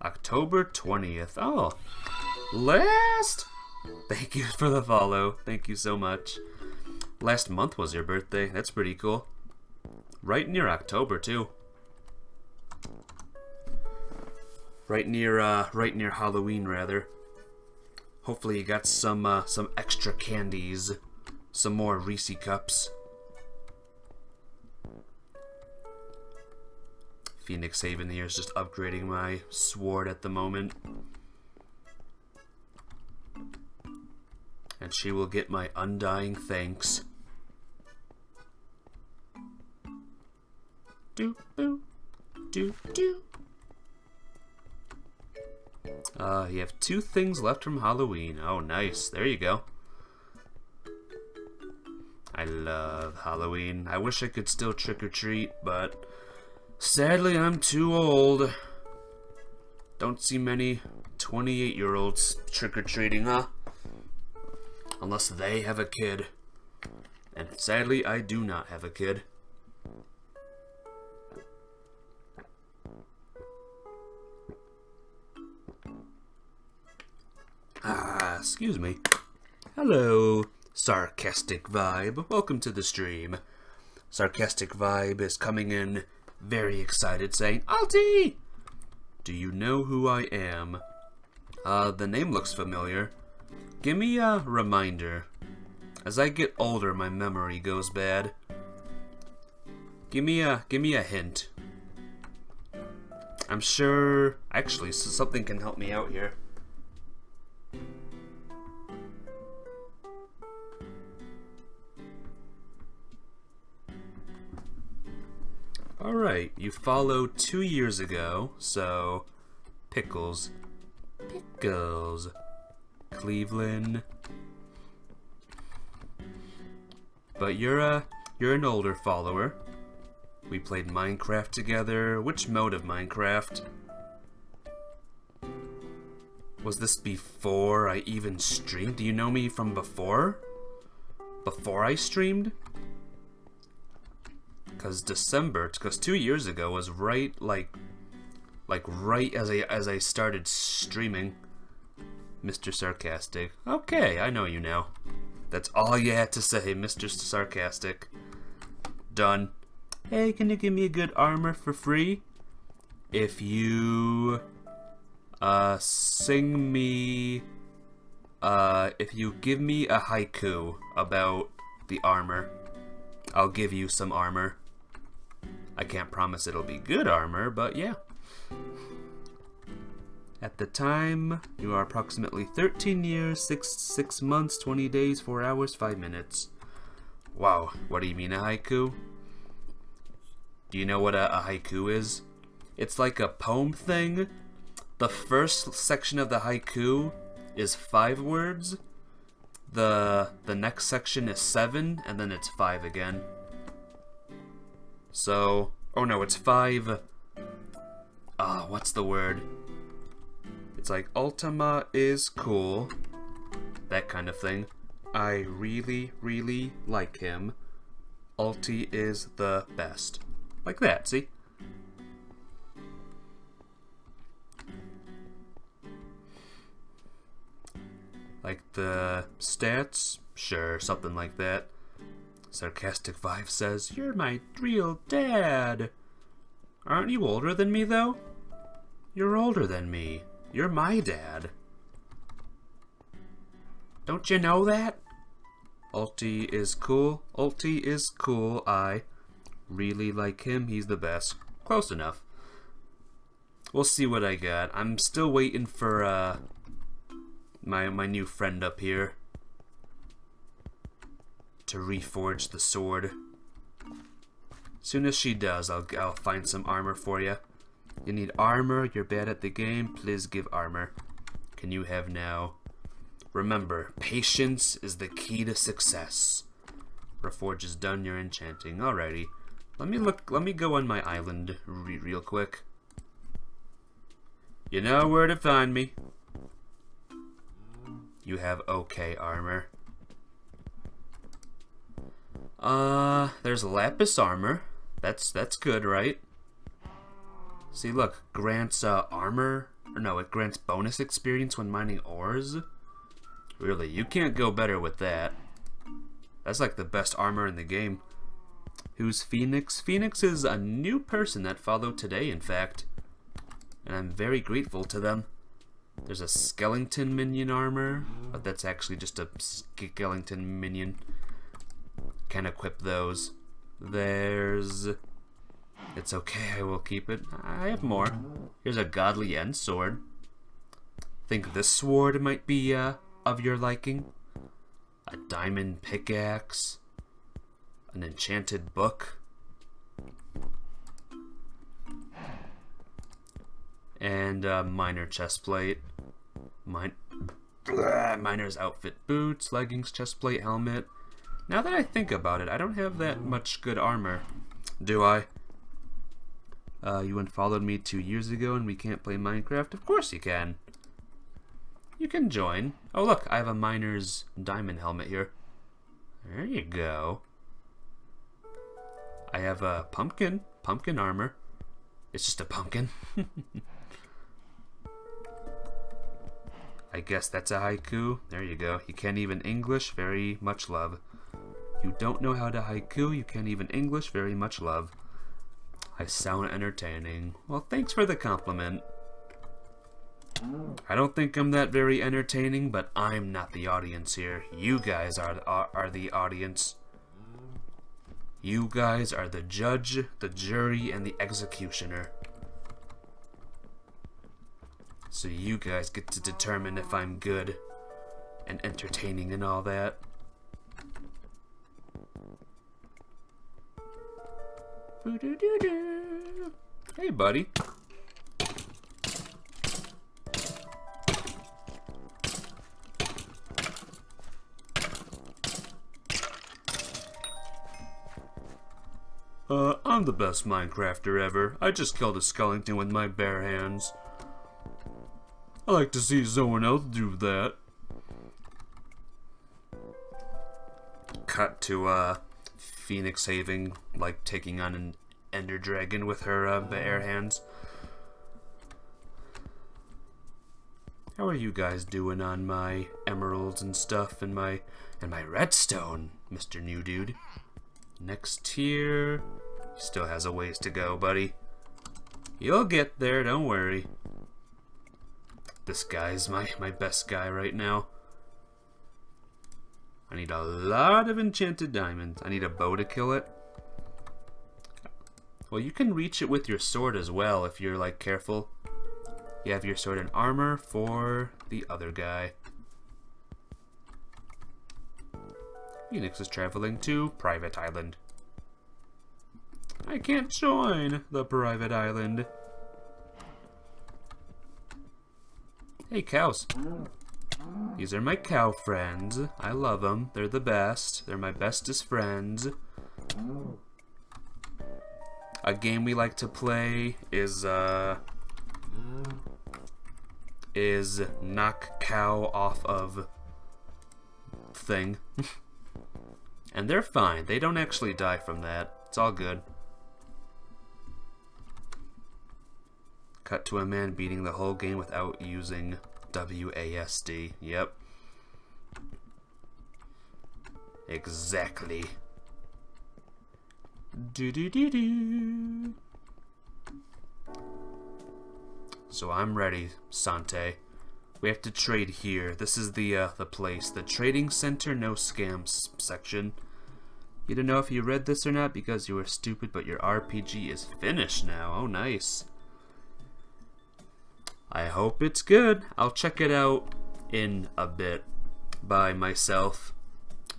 S1: October 20th. Oh, last Thank you for the follow. Thank you so much. Last month was your birthday. That's pretty cool. Right near October too. Right near uh right near Halloween rather. Hopefully you got some uh, some extra candies. Some more Reese cups. Phoenix Haven here is just upgrading my sword at the moment. And she will get my undying thanks. Do do do do. Uh, you have two things left from Halloween. Oh, nice. There you go. I love Halloween. I wish I could still trick-or-treat, but sadly I'm too old. Don't see many 28-year-olds trick-or-treating, huh? Unless they have a kid. And sadly, I do not have a kid. Ah, excuse me. Hello, Sarcastic Vibe. Welcome to the stream. Sarcastic Vibe is coming in very excited saying, Alti! Do you know who I am? Uh, the name looks familiar. Give me a reminder. As I get older, my memory goes bad. Give me a, give me a hint. I'm sure, actually, so something can help me out here. Alright, you followed two years ago, so Pickles. Pickles. Cleveland. But you're a you're an older follower. We played Minecraft together. Which mode of Minecraft? Was this before I even streamed? Do you know me from before? Before I streamed? because December, because two years ago was right like, like right as I as I started streaming. Mr. Sarcastic. Okay, I know you now. That's all you had to say, Mr. Sarcastic. Done. Hey, can you give me a good armor for free? If you uh sing me uh if you give me a haiku about the armor, I'll give you some armor. I can't promise it'll be good armor, but yeah. At the time, you are approximately 13 years, 6, 6 months, 20 days, 4 hours, 5 minutes. Wow, what do you mean a haiku? Do you know what a, a haiku is? It's like a poem thing. The first section of the haiku is 5 words. The, the next section is 7, and then it's 5 again. So, oh no, it's five. Ah, uh, what's the word? It's like Ultima is cool, that kind of thing. I really, really like him. Alti is the best. Like that, see? Like the stats? Sure, something like that. Sarcastic Vibe says, You're my real dad. Aren't you older than me, though? You're older than me. You're my dad. Don't you know that? Alti is cool. Alti is cool. I really like him. He's the best. Close enough. We'll see what I got. I'm still waiting for uh, my my new friend up here to reforge the sword. As soon as she does, I'll, I'll find some armor for you. You need armor, you're bad at the game, please give armor. Can you have now? Remember, patience is the key to success. Reforge is done, you're enchanting. Alrighty. Let me look, let me go on my island re real quick. You know where to find me. You have okay armor. Uh, there's lapis armor. That's that's good, right? See, look, grants uh, armor. Or no, it grants bonus experience when mining ores. Really, you can't go better with that. That's like the best armor in the game. Who's Phoenix? Phoenix is a new person that followed today, in fact. And I'm very grateful to them. There's a skeleton minion armor, but that's actually just a skeleton minion can equip those. There's... It's okay, I will keep it. I have more. Here's a godly end sword. Think this sword might be uh, of your liking? A diamond pickaxe? An enchanted book? And a miner chestplate. Min miner's outfit boots, leggings, chestplate, helmet. Now that I think about it, I don't have that much good armor. Do I? Uh, you unfollowed me two years ago and we can't play Minecraft? Of course you can. You can join. Oh look, I have a miner's diamond helmet here. There you go. I have a pumpkin. Pumpkin armor. It's just a pumpkin. I guess that's a haiku. There you go. You can't even English. Very much love. You don't know how to haiku. You can't even English. Very much love. I sound entertaining. Well, thanks for the compliment. I don't think I'm that very entertaining, but I'm not the audience here. You guys are, are, are the audience. You guys are the judge, the jury, and the executioner. So you guys get to determine if I'm good and entertaining and all that. Hey, buddy. Uh, I'm the best Minecrafter ever. I just killed a skeleton with my bare hands. I like to see someone else do that. Cut to, uh, Phoenix Haven, like, taking on an Ender Dragon with her, uh, bare hands. How are you guys doing on my emeralds and stuff and my, and my redstone, Mr. New Dude? Next tier, still has a ways to go, buddy. You'll get there, don't worry. This guy's my, my best guy right now. I need a lot of enchanted diamonds. I need a bow to kill it. Well, you can reach it with your sword as well if you're, like, careful. You have your sword and armor for the other guy. Phoenix is traveling to Private Island. I can't join the private island. Hey, cows. These are my cow friends. I love them. They're the best. They're my bestest friends. A game we like to play is, uh... Is knock cow off of thing. and they're fine. They don't actually die from that. It's all good. Cut to a man beating the whole game without using WASD. Yep. Exactly. Do do do do. So I'm ready, Sante. We have to trade here. This is the uh, the place, the trading center, no scams section. You don't know if you read this or not because you were stupid, but your RPG is finished now. Oh, nice. I hope it's good. I'll check it out in a bit by myself.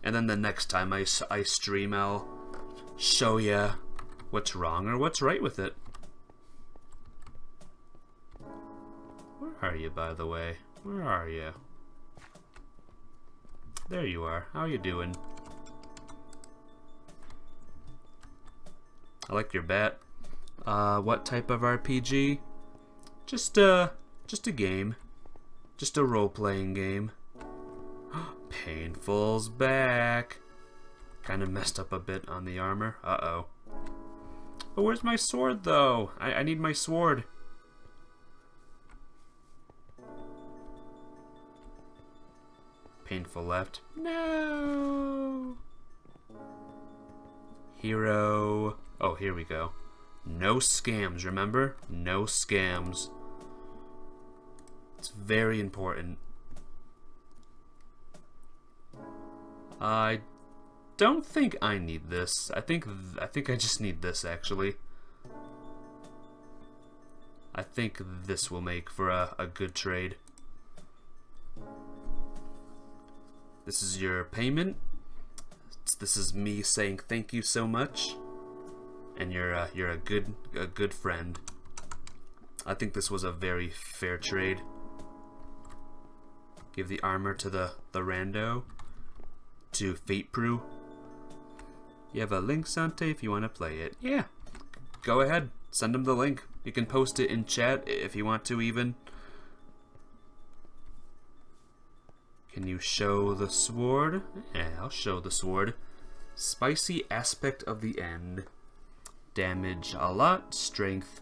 S1: And then the next time I, I stream, I'll show you what's wrong or what's right with it. Where are you, by the way? Where are you? There you are. How are you doing? I like your bat. Uh, what type of RPG? Just, uh, just a game. Just a role-playing game. Painful's back. Kind of messed up a bit on the armor. Uh-oh. But where's my sword, though? I, I need my sword. Painful left. No! Hero. Oh, here we go. No scams, remember? No scams. It's very important. I don't think I need this. I think I think I just need this actually. I think this will make for a, a good trade. This is your payment. This is me saying thank you so much, and you're uh, you're a good a good friend. I think this was a very fair trade. Give the armor to the, the rando. To Fate Brew. You have a link, Sante, if you want to play it. Yeah. Go ahead. Send him the link. You can post it in chat if you want to even. Can you show the sword? Yeah, I'll show the sword. Spicy aspect of the end. Damage a lot. Strength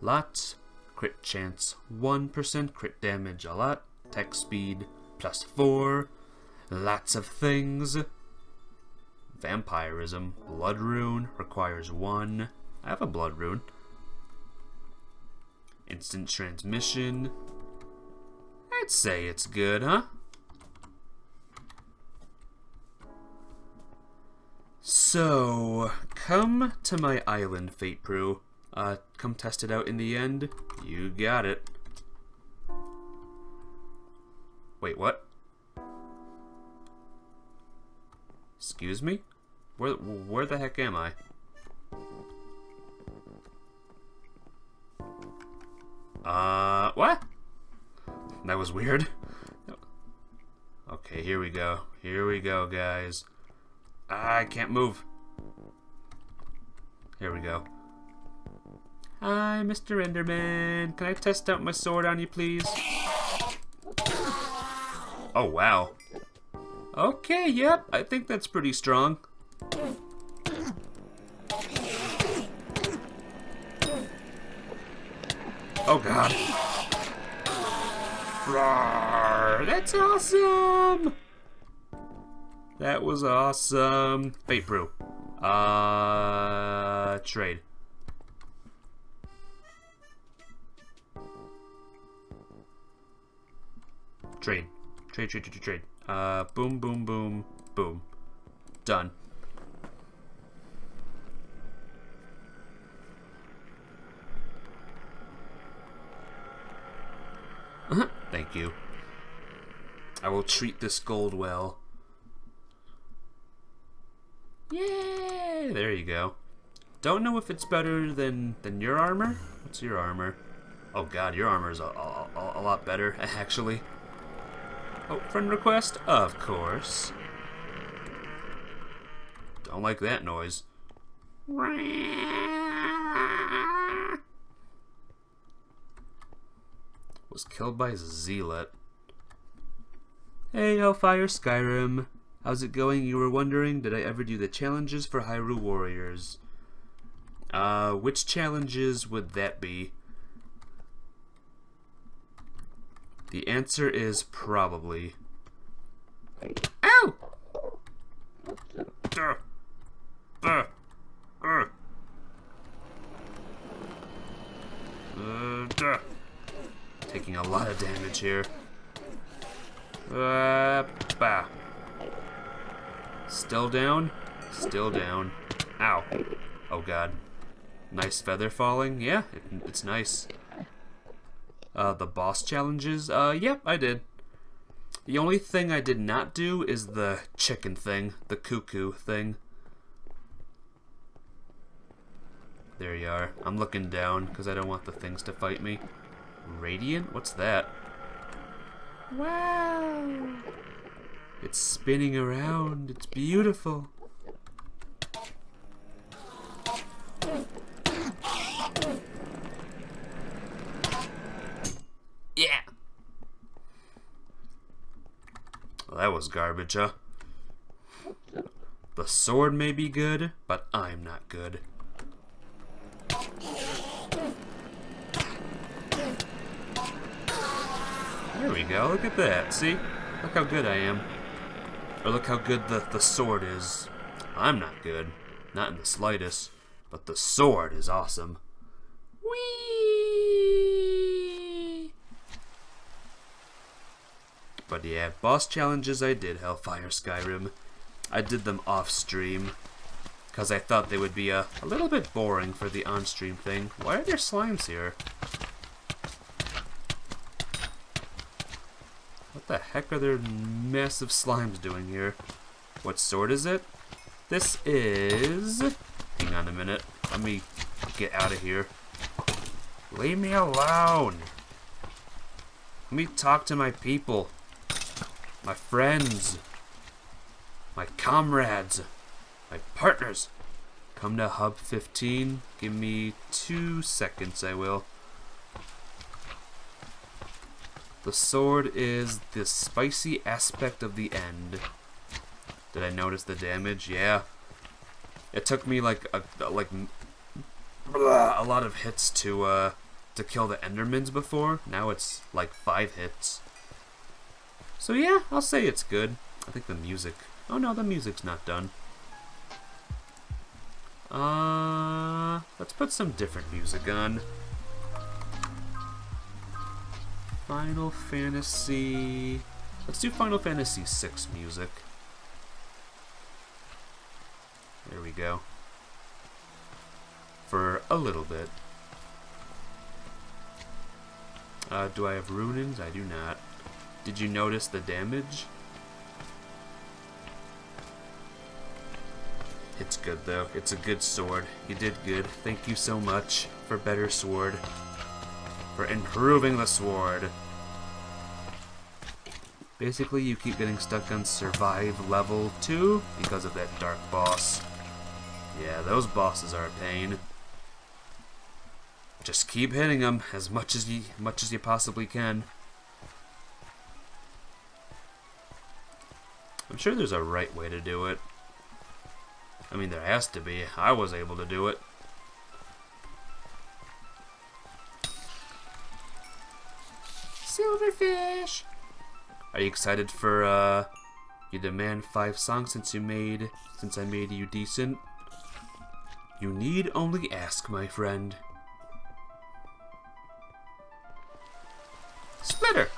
S1: lot. Crit chance 1%. Crit damage a lot. Attack speed plus 4, lots of things. Vampirism, blood rune requires 1. I have a blood rune. Instant transmission. I'd say it's good, huh? So, come to my island, Fate Brew. Uh, come test it out in the end. You got it. Wait, what? Excuse me? Where, where the heck am I? Uh, what? That was weird. Okay, here we go. Here we go, guys. I can't move. Here we go. Hi, Mr. Enderman. Can I test out my sword on you, please? Oh, wow. Okay, yep. I think that's pretty strong. Oh, God. That's awesome! That was awesome. Fate Brew. Uh, trade. Trade. Trade, trade, trade, trade. Uh, boom, boom, boom, boom. Done. Thank you. I will treat this gold well. Yay! There you go. Don't know if it's better than than your armor. What's your armor? Oh god, your armor is a, a, a lot better, actually. Oh, friend request? Of course. Don't like that noise. Was killed by zealot. Hey, Hellfire Skyrim. How's it going? You were wondering, did I ever do the challenges for Hyrule Warriors? Uh, which challenges would that be? The answer is probably. Ow! Duh. Duh. Uh. Uh, duh. Taking a lot of damage here. Uh, bah. Still down? Still down. Ow. Oh god. Nice feather falling? Yeah, it, it's nice. Uh, the boss challenges? Uh, yep, I did. The only thing I did not do is the chicken thing, the cuckoo thing. There you are. I'm looking down because I don't want the things to fight me. Radiant? What's that? Wow! It's spinning around. It's beautiful. Yeah! Well, that was garbage, huh? The sword may be good, but I'm not good. There we go, look at that, see? Look how good I am. Or look how good the, the sword is. I'm not good. Not in the slightest. But the sword is awesome. Whee! But yeah, boss challenges I did, Hellfire Skyrim. I did them off stream. Because I thought they would be a, a little bit boring for the on-stream thing. Why are there slimes here? What the heck are there massive slimes doing here? What sword is it? This is... Hang on a minute. Let me get out of here. Leave me alone. Let me talk to my people. My friends. My comrades. My partners. Come to Hub 15. Give me two seconds, I will. The sword is the spicy aspect of the end. Did I notice the damage? Yeah. It took me like a like a lot of hits to uh to kill the Endermans before. Now it's like five hits. So yeah, I'll say it's good. I think the music... Oh no, the music's not done. Uh, let's put some different music on. Final Fantasy... Let's do Final Fantasy VI music. There we go. For a little bit. Uh, do I have Runins? I do not. Did you notice the damage? It's good though. It's a good sword. You did good. Thank you so much for better sword. For improving the sword. Basically, you keep getting stuck on survive level 2 because of that dark boss. Yeah, those bosses are a pain. Just keep hitting them as much as you much as you possibly can. I'm sure there's a right way to do it. I mean, there has to be. I was able to do it. Silverfish! Are you excited for, uh, you demand five songs since you made, since I made you decent? You need only ask, my friend. Splitter!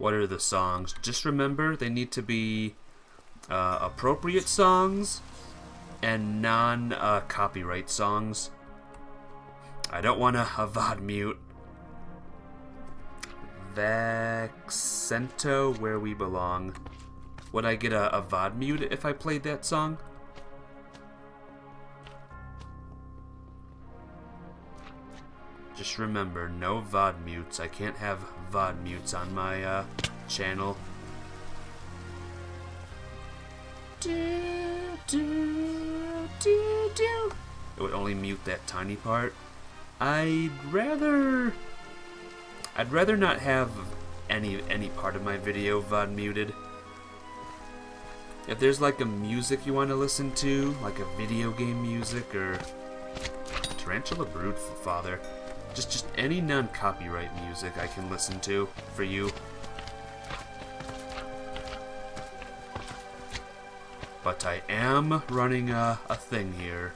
S1: What are the songs? Just remember, they need to be uh, appropriate songs and non-copyright uh, songs. I don't want a Avad mute. Vexento, Where We Belong. Would I get a, a VOD mute if I played that song? Just remember, no VOD mutes. I can't have VOD mutes on my uh, channel. Do, do, do, do. It would only mute that tiny part. I'd rather... I'd rather not have any any part of my video VOD muted. If there's like a music you want to listen to, like a video game music or Tarantula Brood Father, just just any non-copyright music I can listen to for you. But I am running a, a thing here.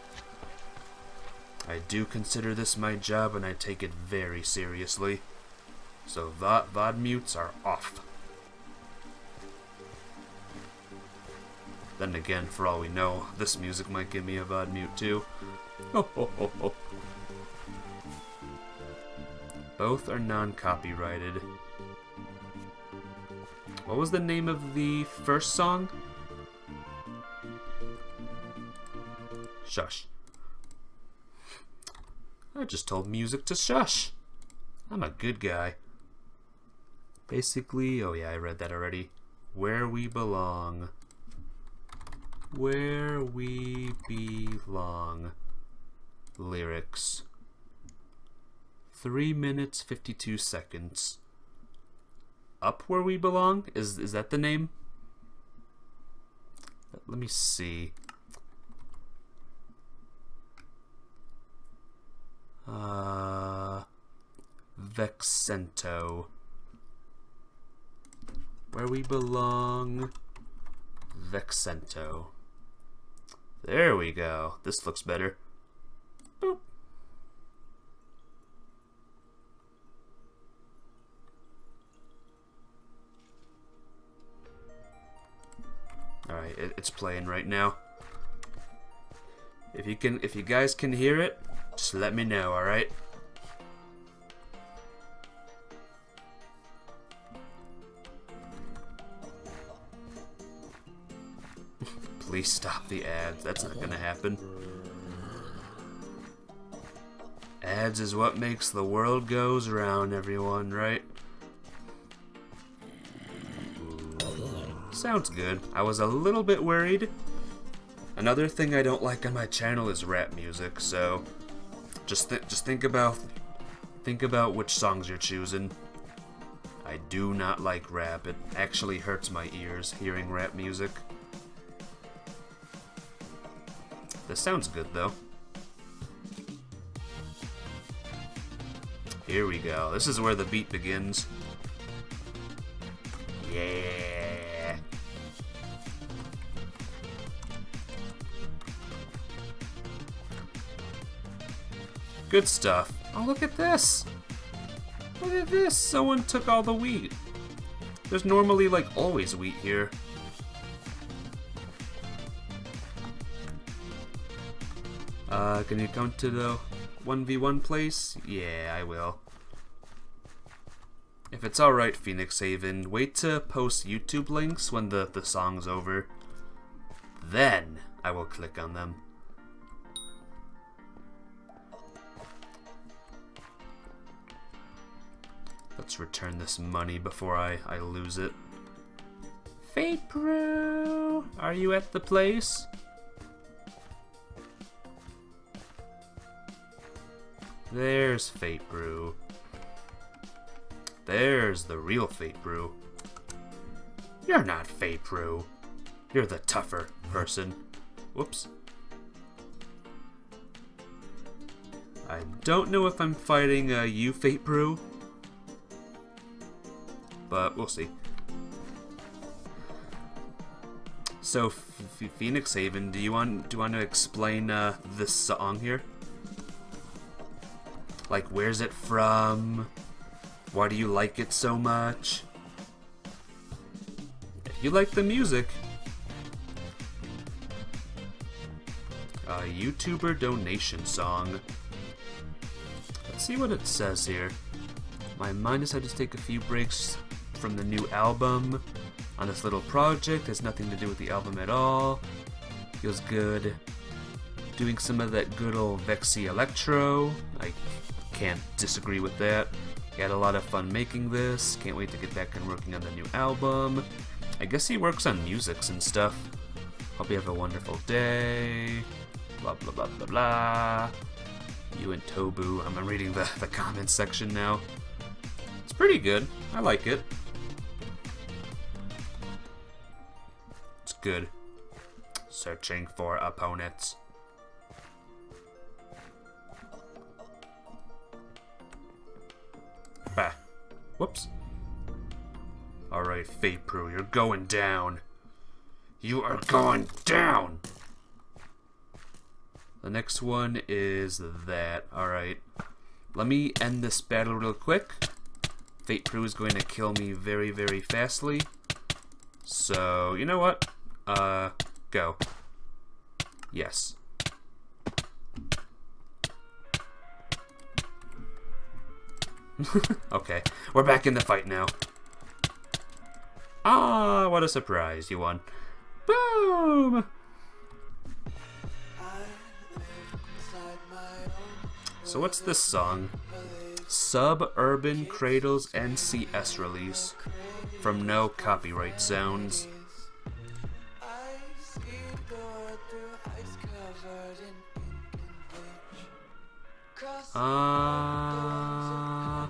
S1: I do consider this my job and I take it very seriously. So VOD, VOD mutes are off. Then again, for all we know, this music might give me a VOD mute too. Both are non-copyrighted. What was the name of the first song? Shush. I just told music to shush. I'm a good guy. Basically, oh yeah, I read that already. Where we belong. Where we belong. Lyrics. 3 minutes 52 seconds. Up where we belong? Is is that the name? Let me see. Uh Vexento. Where we belong. Vexento. There we go. This looks better. Alright, it, it's playing right now. If you can if you guys can hear it, just let me know, alright? Please stop the ads. That's not gonna happen. Ads is what makes the world goes round, everyone, right? Sounds good. I was a little bit worried. Another thing I don't like on my channel is rap music, so just th just think about think about which songs you're choosing. I do not like rap. It actually hurts my ears hearing rap music. This sounds good, though. Here we go. This is where the beat begins. Good stuff. Oh, look at this. Look at this. Someone took all the wheat. There's normally, like, always wheat here. Uh, can you come to the 1v1 place? Yeah, I will. If it's alright, Phoenix Haven, wait to post YouTube links when the, the song's over. Then, I will click on them. Let's return this money before I, I lose it. Fate Brew! Are you at the place? There's Fate Brew. There's the real Fate Brew. You're not Fate Brew. You're the tougher person. Whoops. I don't know if I'm fighting uh, you, Fate Brew. But we'll see. So, Phoenix Haven, do you want do you want to explain uh, this song here? Like, where's it from? Why do you like it so much? If you like the music, a YouTuber donation song. Let's see what it says here. My mind decided to take a few breaks from the new album on this little project. Has nothing to do with the album at all. Feels good. Doing some of that good old Vexy Electro. I can't disagree with that. Had a lot of fun making this. Can't wait to get back and working on the new album. I guess he works on musics and stuff. Hope you have a wonderful day. Blah blah blah blah blah. You and Tobu. I'm reading the, the comments section now. It's pretty good. I like it. Good. Searching for opponents. Bah. Whoops. Alright, Brew, you're going down. You are going down! The next one is that. Alright. Let me end this battle real quick. Fate Brew is going to kill me very, very fastly. So, you know what? Uh, go. Yes. okay, we're back in the fight now. Ah, what a surprise, you won. Boom! So what's this song? Suburban Cradles NCS release from No Copyright Sounds. Uh,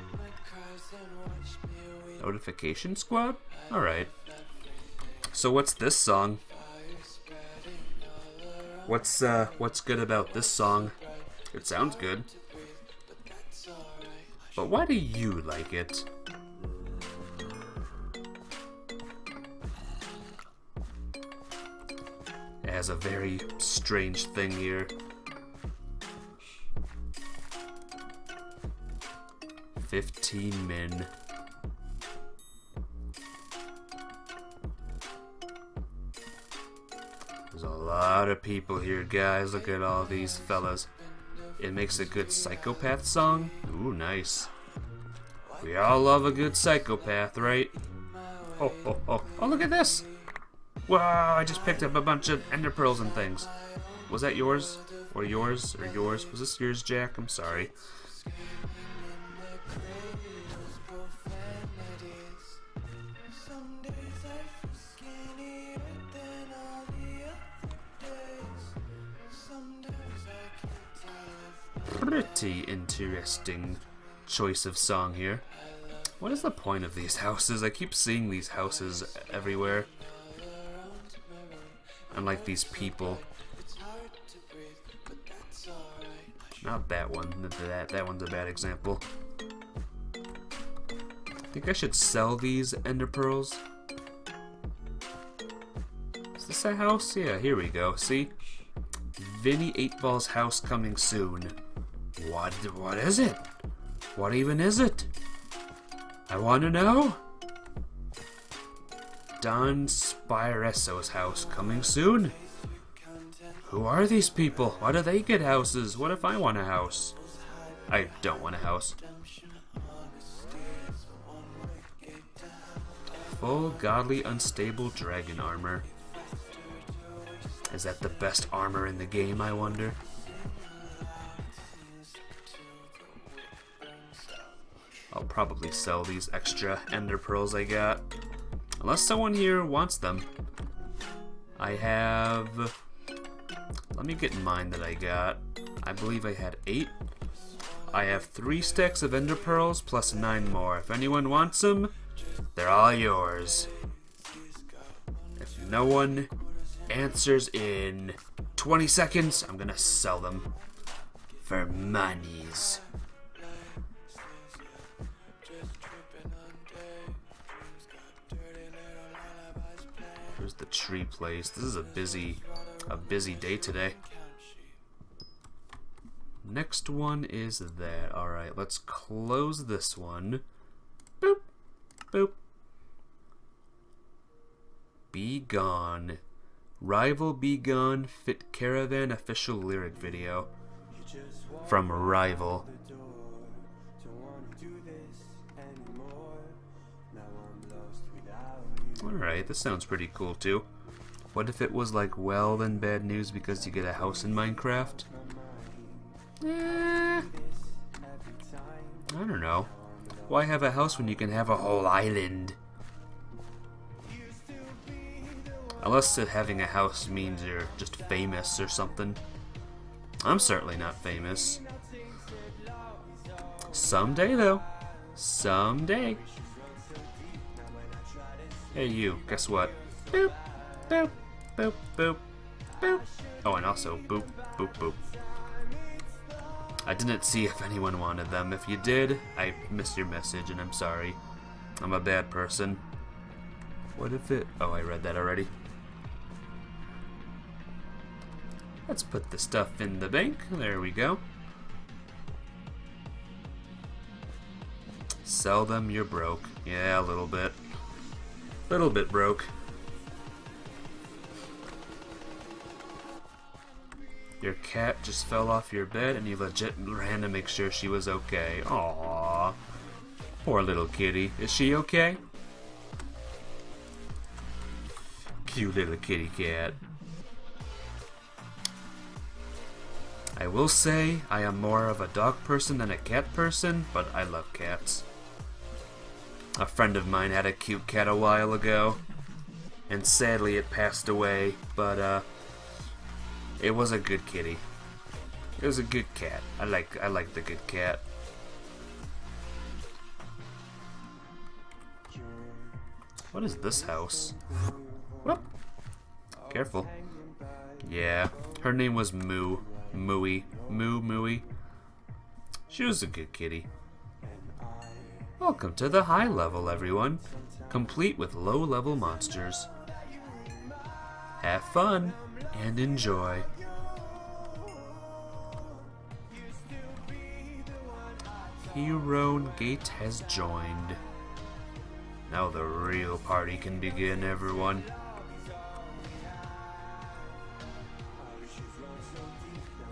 S1: notification Squad? Alright. So what's this song? What's uh what's good about this song? It sounds good. But why do you like it? It has a very strange thing here. 15 min. There's a lot of people here, guys. Look at all these fellas. It makes a good psychopath song. Ooh, nice. We all love a good psychopath, right? Oh, oh, oh. Oh, look at this! Wow, I just picked up a bunch of ender pearls and things. Was that yours? Or yours? Or yours? Was this yours, Jack? I'm sorry. Pretty interesting choice of song here. What is the point of these houses? I keep seeing these houses everywhere. Unlike these people. Not that one. That, that one's a bad example. I think I should sell these ender pearls. Is this a house? Yeah, here we go. See? Vinny 8 Ball's house coming soon. What, what is it? What even is it? I want to know. Donpireso's house coming soon. Who are these people? Why do they get houses? What if I want a house? I don't want a house. Full godly unstable dragon armor. Is that the best armor in the game, I wonder? I'll probably sell these extra ender pearls I got. Unless someone here wants them. I have... Let me get in mind that I got. I believe I had eight. I have three stacks of ender pearls plus nine more. If anyone wants them, they're all yours. If no one answers in 20 seconds, I'm gonna sell them for monies. The tree place. This is a busy, a busy day today. Next one is that. Alright, let's close this one. Boop. Boop. Be Gone. Rival Be Gone Fit Caravan official lyric video. From Rival. Alright, this sounds pretty cool too. What if it was like, well, then bad news because you get a house in Minecraft? Eh, I don't know. Why have a house when you can have a whole island? Unless having a house means you're just famous or something. I'm certainly not famous. Someday, though. Someday. Hey, you. Guess what? Boop, boop, boop, boop, boop. Oh, and also boop, boop, boop. I didn't see if anyone wanted them. If you did, I missed your message and I'm sorry. I'm a bad person. What if it... Oh, I read that already. Let's put the stuff in the bank. There we go. Sell them, you're broke. Yeah, a little bit. Little bit broke. Your cat just fell off your bed and you legit ran to make sure she was okay. Aww. Poor little kitty. Is she okay? Cute little kitty cat. I will say I am more of a dog person than a cat person, but I love cats. A friend of mine had a cute cat a while ago, and sadly it passed away, but uh, it was a good kitty. It was a good cat. I like I like the good cat. What is this house? Whoop. Careful. Yeah, her name was Moo. Mooey. Moo Mooey. She was a good kitty. Welcome to the high level, everyone. Complete with low level monsters. Have fun and enjoy. Hero Gate has joined. Now the real party can begin, everyone.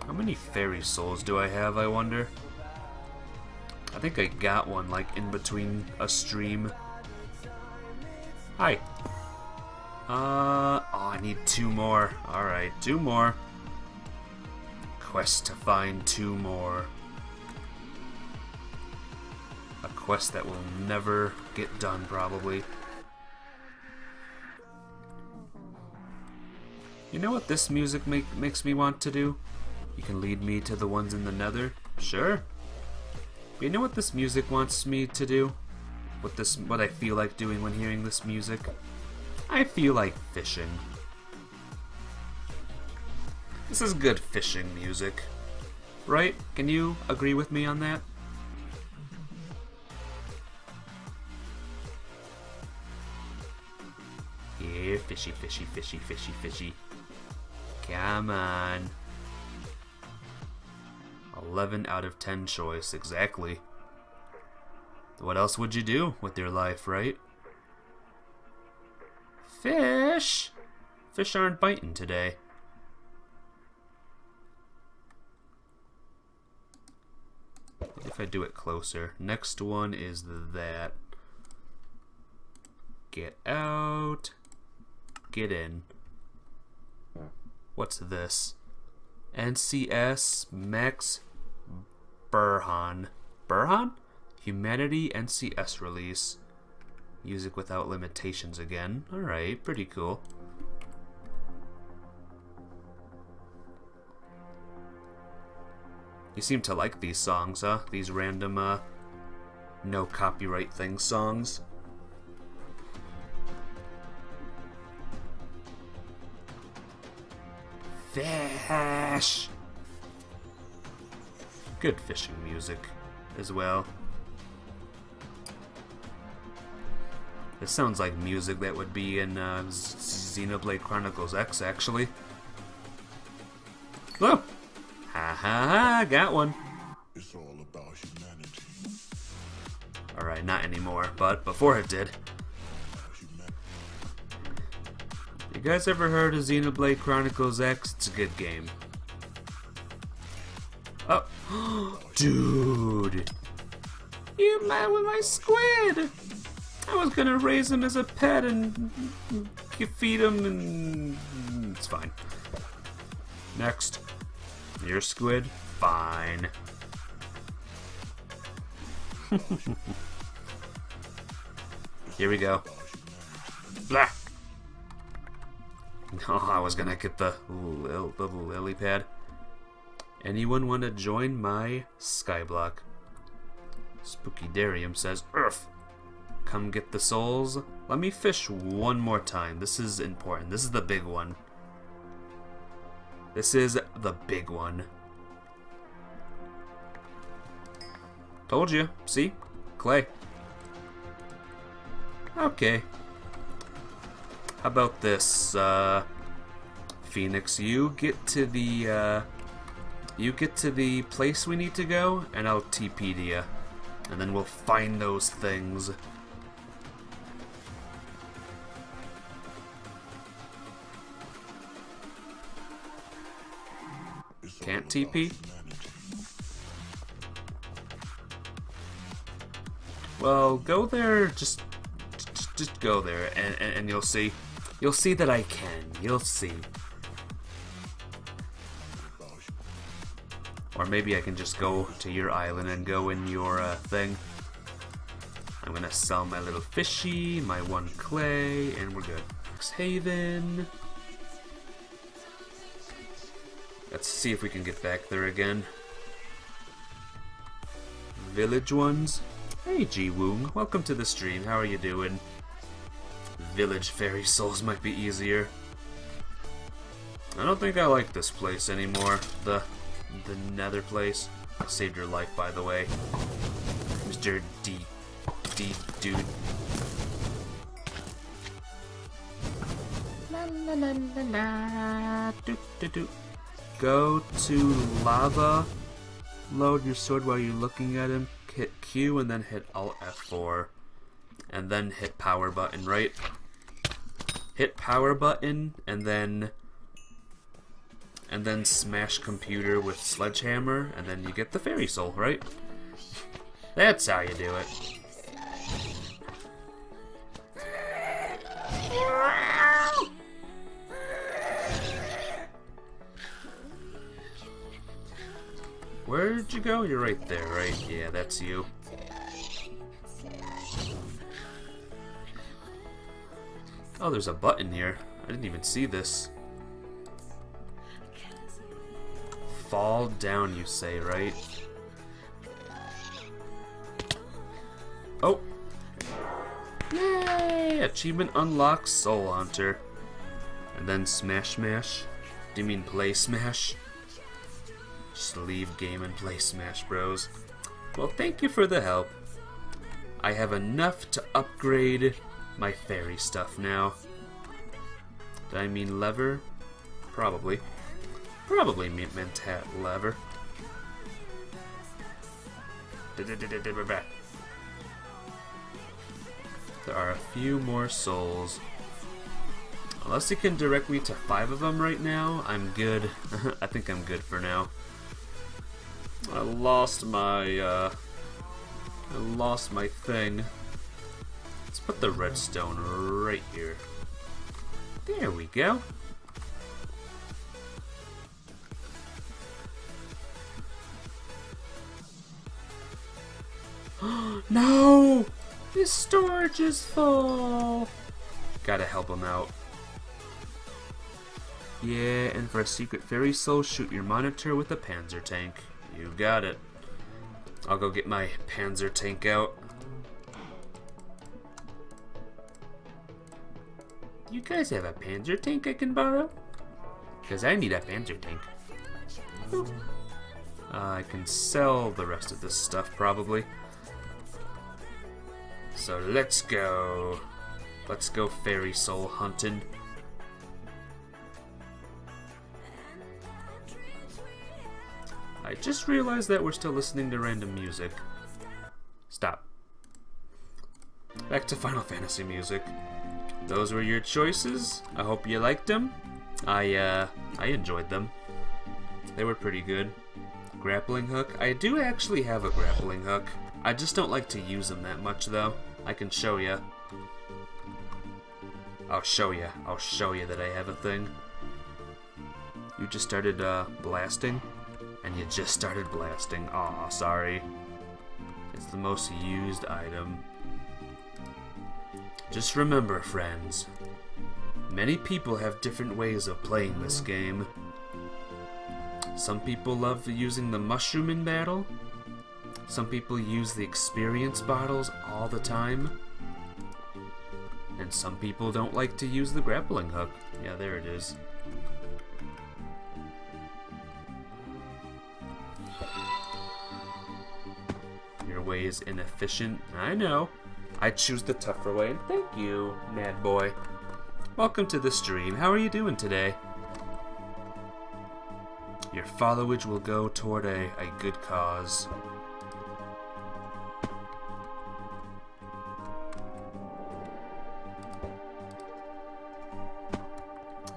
S1: How many fairy souls do I have, I wonder? I think I got one, like, in between a stream. Hi. Uh, oh, I need two more. Alright, two more. Quest to find two more. A quest that will never get done, probably. You know what this music make, makes me want to do? You can lead me to the ones in the nether? Sure. You know what this music wants me to do? What this what I feel like doing when hearing this music? I feel like fishing. This is good fishing music. Right? Can you agree with me on that? Here, fishy, fishy, fishy, fishy, fishy. Come on. 11 out of 10 choice, exactly. What else would you do with your life, right? Fish! Fish aren't biting today. If I do it closer. Next one is that. Get out. Get in. What's this? NCS Max Brhon. Brhon? Humanity NCS release. Music without limitations again. Alright, pretty cool. You seem to like these songs, huh? These random, uh, no copyright thing songs. Fish! Good fishing music as well. This sounds like music that would be in uh, Xenoblade Chronicles X, actually. Whoa! Ha ha ha, got one. It's all about humanity. Alright, not anymore, but before it did. You guys ever heard of Xenoblade Chronicles X? It's a good game. Oh, dude! You mad with my squid! I was gonna raise him as a pet and feed him and it's fine. Next. Your squid? Fine. Here we go. Blah! Oh, I was gonna get the, little the lily pad. Anyone want to join my skyblock? Spooky Darium says, Earth! Come get the souls. Let me fish one more time. This is important. This is the big one. This is the big one. Told you. See? Clay. Okay. How about this, uh... Phoenix, you get to the, uh... You get to the place we need to go, and I'll TP you. And then we'll find those things. Can't TP? Well, go there, just, just, just go there, and, and, and you'll see. You'll see that I can. You'll see. Or maybe I can just go to your island and go in your uh, thing. I'm gonna sell my little fishy, my one clay, and we're good. Haven. Let's see if we can get back there again. Village ones. Hey Ji Woong, welcome to the stream. How are you doing? Village fairy souls might be easier. I don't think I like this place anymore. The the nether place. I saved your life by the way. Mr. D D dude. La la la la la do do do go to lava, load your sword while you're looking at him, hit Q and then hit Alt F4, and then hit power button, right? Hit power button and then and then smash computer with sledgehammer and then you get the fairy soul, right? That's how you do it. Where'd you go? You're right there, right? Yeah, that's you. Oh, there's a button here. I didn't even see this. Fall down, you say, right? Oh! Yay! Achievement unlocked Soul Hunter. And then Smash Smash. Do you mean Play Smash? Just leave game and play Smash Bros. Well, thank you for the help. I have enough to upgrade my fairy stuff now. Did I mean lever? Probably. Probably meant that lever. There are a few more souls. Unless he can direct me to five of them right now, I'm good. I think I'm good for now. I lost my, uh... I lost my thing. Let's put the redstone right here. There we go. no! His storage is full! Gotta help him out. Yeah, and for a secret fairy soul, shoot your monitor with a panzer tank. You got it. I'll go get my panzer tank out. You guys have a panzer tank I can borrow? Because I need a panzer tank. Uh, I can sell the rest of this stuff, probably. So let's go. Let's go fairy soul hunting. I just realized that we're still listening to random music. Stop. Back to Final Fantasy music. Those were your choices. I hope you liked them. I, uh, I enjoyed them. They were pretty good. Grappling hook. I do actually have a grappling hook. I just don't like to use them that much, though. I can show you. I'll show you. I'll show you that I have a thing. You just started, uh, blasting? and you just started blasting. Aw, sorry. It's the most used item. Just remember, friends, many people have different ways of playing this game. Some people love using the mushroom in battle. Some people use the experience bottles all the time. And some people don't like to use the grappling hook. Yeah, there it is. Your way is inefficient. I know. I choose the tougher way, and thank you, Mad Boy. Welcome to the stream. How are you doing today? Your followage will go toward a, a good cause.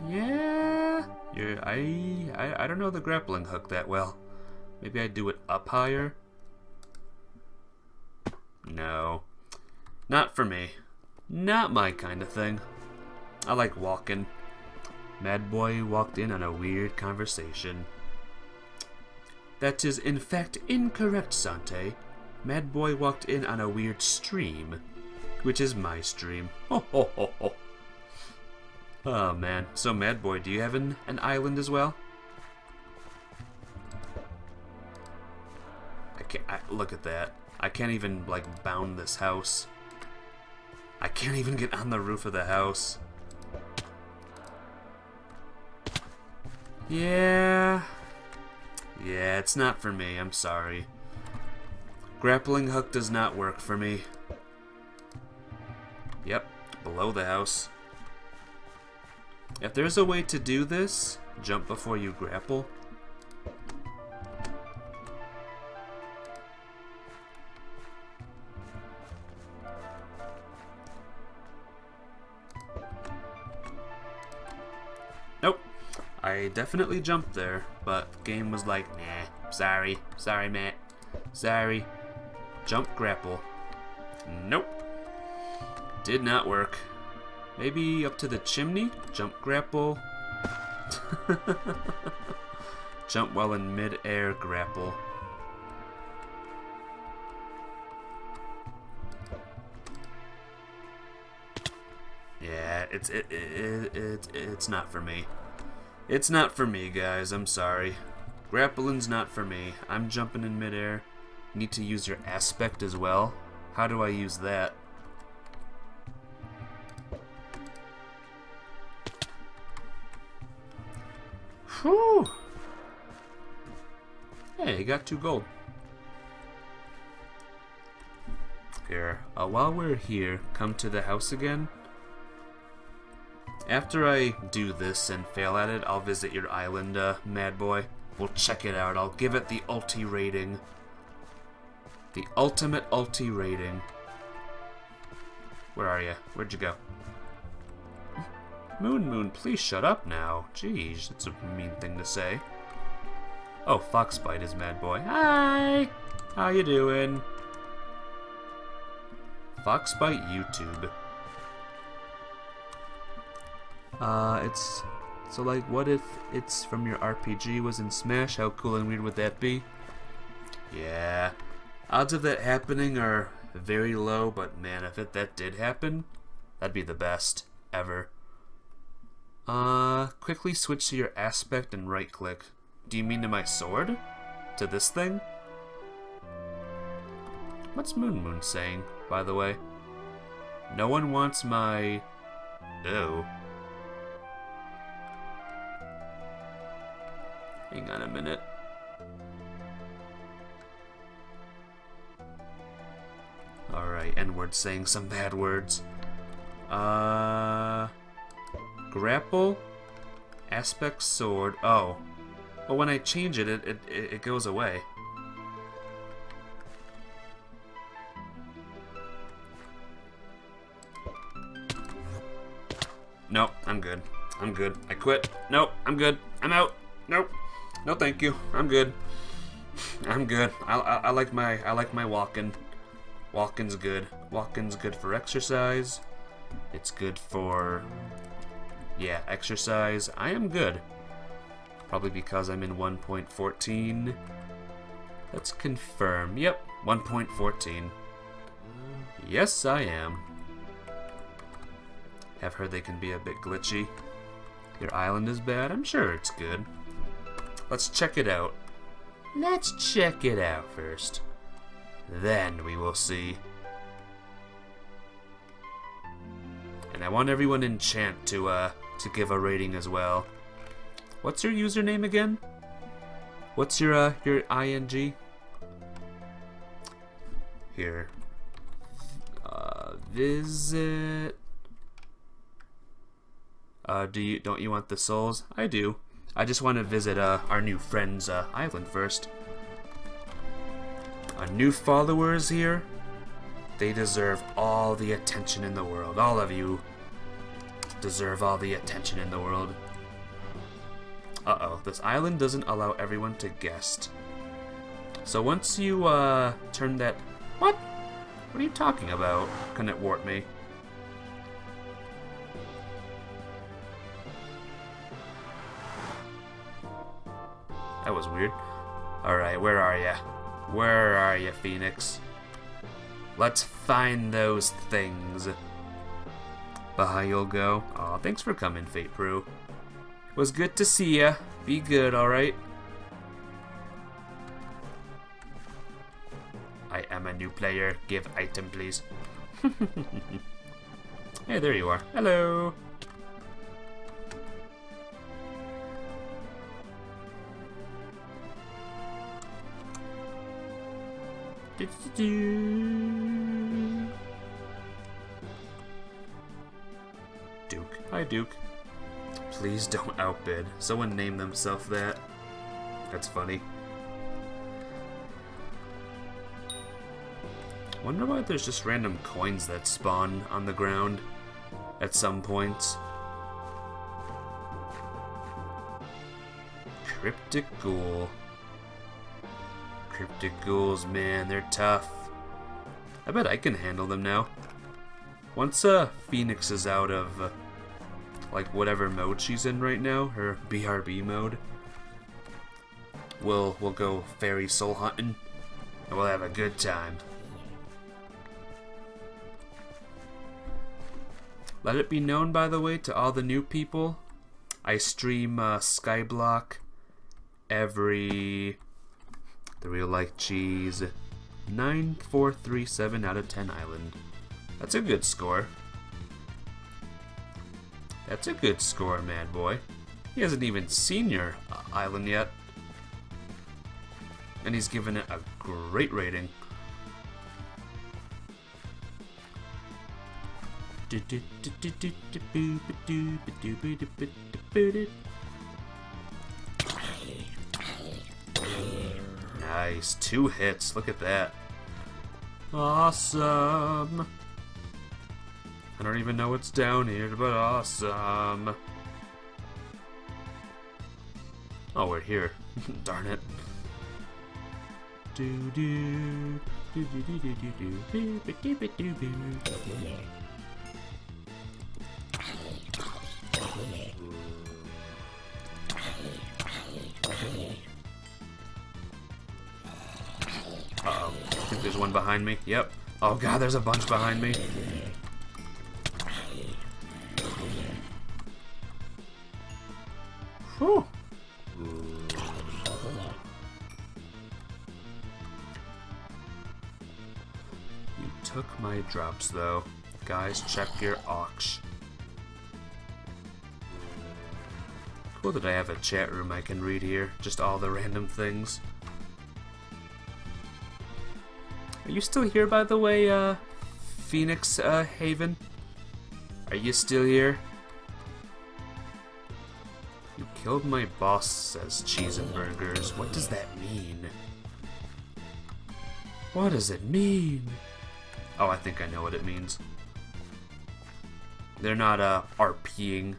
S1: Yeah, you're, I, I I don't know the grappling hook that well. Maybe I do it up higher. No. Not for me. Not my kind of thing. I like walking. Mad Boy walked in on a weird conversation. That is in fact incorrect, Sante. Mad Boy walked in on a weird stream, which is my stream. Ho ho ho ho. Oh man, so Mad Boy, do you have an, an island as well? I can't, I, look at that. I can't even, like, bound this house. I can't even get on the roof of the house. Yeah. Yeah, it's not for me. I'm sorry. Grappling hook does not work for me. Yep, below the house. If there's a way to do this, jump before you grapple, I definitely jumped there, but game was like, nah, sorry, sorry, Matt, sorry. Jump grapple. Nope. Did not work. Maybe up to the chimney? Jump grapple. Jump while in mid-air grapple. Yeah, it's it, it, it, it's not for me. It's not for me, guys. I'm sorry. Grappling's not for me. I'm jumping in midair. Need to use your aspect as well. How do I use that? Whew! Hey, got two gold. Here, uh, while we're here, come to the house again. After I do this and fail at it, I'll visit your island, uh, Mad Boy. We'll check it out. I'll give it the ulti rating. The ultimate ulti rating. Where are you? Where'd you go? Moon Moon, please shut up now. Jeez, that's a mean thing to say. Oh, Foxbite is Mad Boy. Hi! How you doing? Foxbite YouTube. Uh, it's... So, like, what if it's from your RPG was in Smash? How cool and weird would that be? Yeah. Odds of that happening are very low, but man, if it, that did happen, that'd be the best ever. Uh, quickly switch to your aspect and right click. Do you mean to my sword? To this thing? What's Moon Moon saying, by the way? No one wants my... Ew. Hang on a minute. Alright, N-word saying some bad words. Uh... Grapple? Aspect sword. Oh. But when I change it, it, it, it goes away. Nope, I'm good. I'm good. I quit. Nope, I'm good. I'm out. Nope. No, thank you. I'm good. I'm good. I, I, I like my I like my walking. Walking's good. Walking's good for exercise. It's good for yeah, exercise. I am good. Probably because I'm in 1.14. Let's confirm. Yep, 1.14. Yes, I am. Have heard they can be a bit glitchy. Your island is bad? I'm sure it's good. Let's check it out. Let's check it out first. Then we will see. And I want everyone in Chant to uh to give a rating as well. What's your username again? What's your uh your ing? Here. Uh visit uh, do you don't you want the souls? I do. I just want to visit uh, our new friend's uh, island first. Our new followers here, they deserve all the attention in the world. All of you deserve all the attention in the world. Uh-oh, this island doesn't allow everyone to guest. So once you uh, turn that... What? What are you talking about? Can it warp me? That was weird. Alright, where are ya? Where are ya, Phoenix? Let's find those things. Bye, you'll go. Aw, thanks for coming, Fate Brew. Was good to see ya. Be good, alright? I am a new player. Give item, please. hey, there you are. Hello. Duke. Hi, Duke. Please don't outbid. Someone name themselves that. That's funny. Wonder why there's just random coins that spawn on the ground at some points. Cryptic Ghoul. Cryptic ghouls, man, they're tough. I bet I can handle them now. Once uh, Phoenix is out of, uh, like, whatever mode she's in right now, her BRB mode, we'll, we'll go fairy soul hunting, and we'll have a good time. Let it be known, by the way, to all the new people, I stream uh, Skyblock every real like cheese. 9437 out of 10 island. That's a good score. That's a good score, Mad Boy. He hasn't even seen your uh, island yet. And he's given it a great rating. Nice. Two hits. Look at that. Awesome. I don't even know what's down here, but awesome. Oh, we're here. Darn it. Do do do do do do do do do do do do. Uh-oh. There's one behind me. Yep. Oh god, there's a bunch behind me. Whew. You took my drops though. Guys, check your ox. Cool that I have a chat room I can read here. Just all the random things. You still here, by the way, uh, Phoenix uh, Haven? Are you still here? You killed my boss, says Cheese and Burgers. What does that mean? What does it mean? Oh, I think I know what it means. They're not, uh, RPing.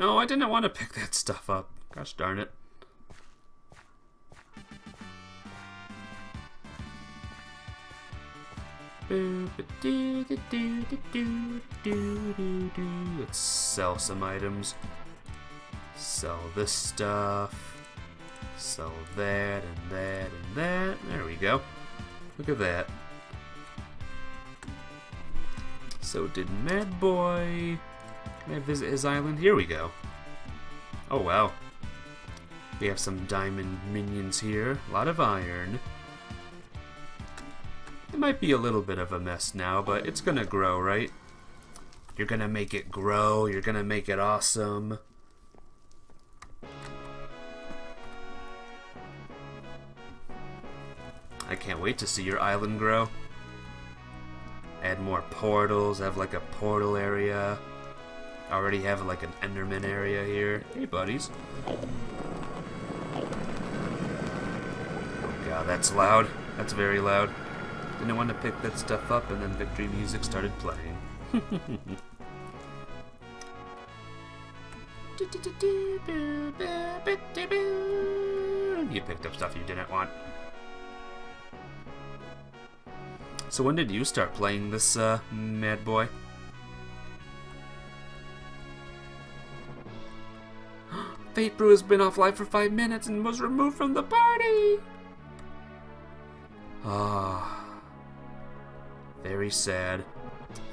S1: No, I didn't want to pick that stuff up. Gosh darn it. Let's sell some items. Sell this stuff. Sell that and that and that. There we go. Look at that. So did Mad Boy... Can I visit his island? Here we go. Oh wow. We have some diamond minions here. A lot of iron. Might be a little bit of a mess now, but it's gonna grow, right? You're gonna make it grow, you're gonna make it awesome. I can't wait to see your island grow. Add more portals, have like a portal area. Already have like an Enderman area here. Hey buddies. Oh god, that's loud. That's very loud. Didn't want to pick that stuff up and then victory music started playing. you picked up stuff you didn't want. So when did you start playing this, uh, Mad Boy? Fate Brew has been offline for five minutes and was removed from the party! Ah. Very sad.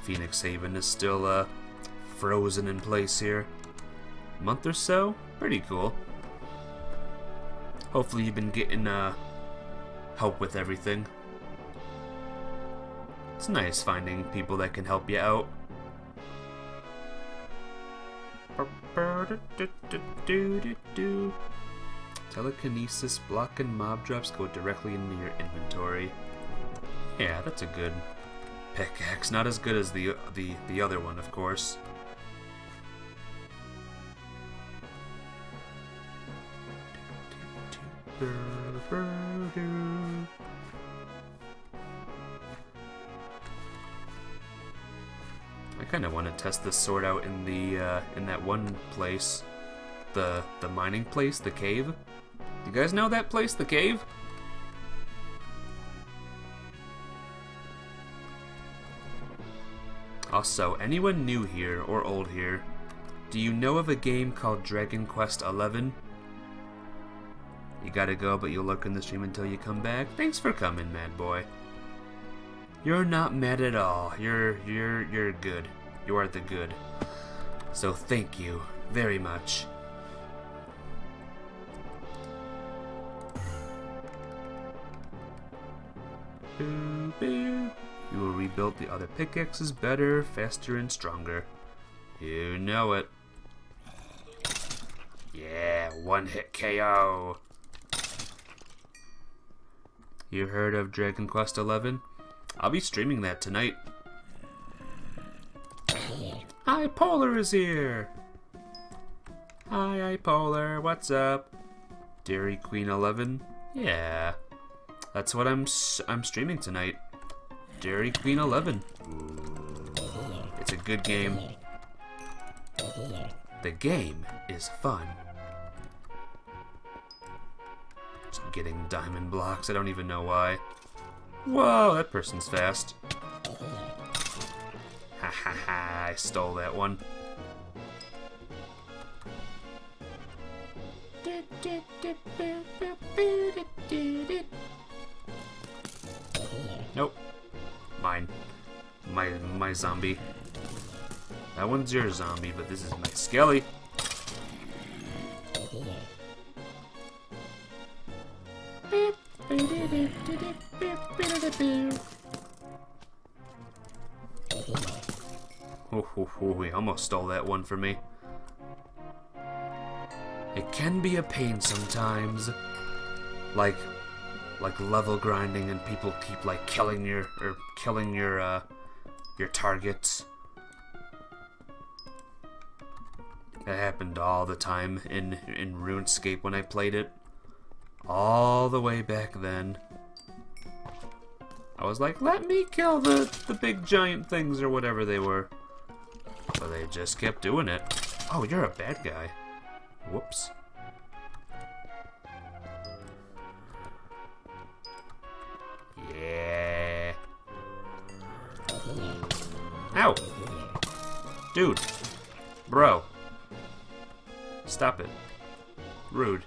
S1: Phoenix Haven is still, uh, frozen in place here. month or so? Pretty cool. Hopefully you've been getting, uh, help with everything. It's nice finding people that can help you out. Telekinesis, block and mob drops go directly into your inventory. Yeah, that's a good pickaxe. Not as good as the the the other one, of course. I kind of want to test this sword out in the uh, in that one place, the the mining place, the cave. You guys know that place, the cave? Also, anyone new here or old here, do you know of a game called Dragon Quest XI? You gotta go, but you'll lurk in the stream until you come back. Thanks for coming, Mad Boy. You're not mad at all. You're you're you're good. You are the good. So thank you very much. Boo, boo. You will rebuild the other pickaxes better, faster, and stronger. You know it. Yeah, one hit KO. You heard of Dragon Quest XI? I'll be streaming that tonight. Hi, Polar is here! Hi, hi, Polar, what's up? Dairy Queen 11? Yeah. That's what I'm I'm streaming tonight. Dairy Queen 11. It's a good game. The game is fun. Just getting diamond blocks. I don't even know why. Whoa, that person's fast. Ha ha ha, I stole that one. Nope. Mine. My my zombie. That one's your zombie, but this is my skelly. Oh, oh, oh, he almost stole that one from me. It can be a pain sometimes. Like, like level grinding and people keep like killing your, or killing your, uh, your targets. That happened all the time in, in RuneScape when I played it. All the way back then. I was like, let me kill the, the big giant things or whatever they were. But they just kept doing it. Oh, you're a bad guy. Whoops. Ow! Dude. Bro. Stop it. Rude.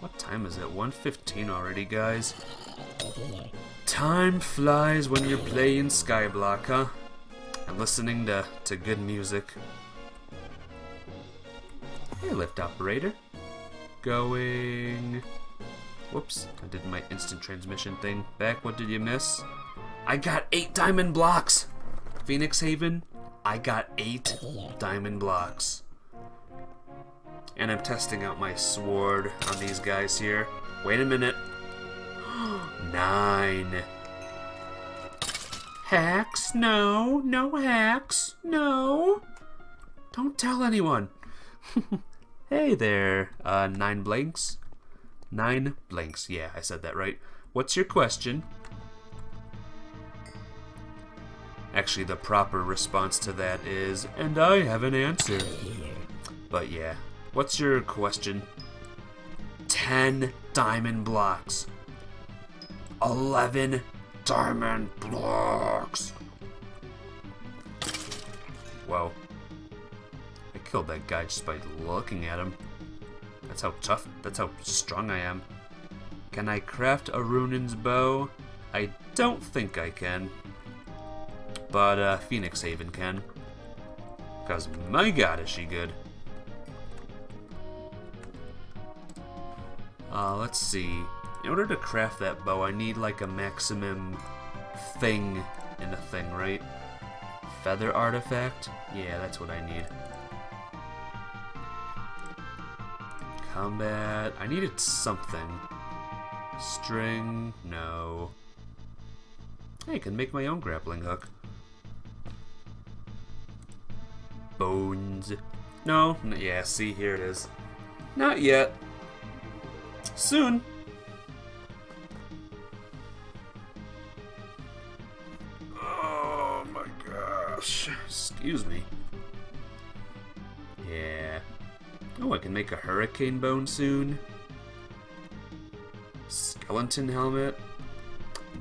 S1: What time is it? 1.15 already, guys. Time flies when you're playing Skyblock, huh? And listening to, to good music. Hey, lift operator. Going... Whoops, I did my instant transmission thing. Back, what did you miss? I got eight diamond blocks! Phoenix Haven, I got eight diamond blocks. And I'm testing out my sword on these guys here. Wait a minute. Nine. Hacks? No. No hacks. No. Don't tell anyone. hey there, uh, Nine Blanks. Nine Blanks. Yeah, I said that right. What's your question? Actually, the proper response to that is, and I have an answer. But yeah, what's your question? 10 diamond blocks. 11 diamond blocks. Whoa. I killed that guy just by looking at him. That's how tough, that's how strong I am. Can I craft a Runaan's bow? I don't think I can but uh, Phoenix Haven can. Because my god is she good. Uh, let's see. In order to craft that bow, I need like a maximum thing in the thing, right? Feather artifact? Yeah, that's what I need. Combat. I needed something. String? No. Hey, I can make my own grappling hook. Bones. No, yeah, see, here it is. Not yet. Soon. Oh my gosh. Excuse me. Yeah. Oh, I can make a hurricane bow soon. Skeleton helmet.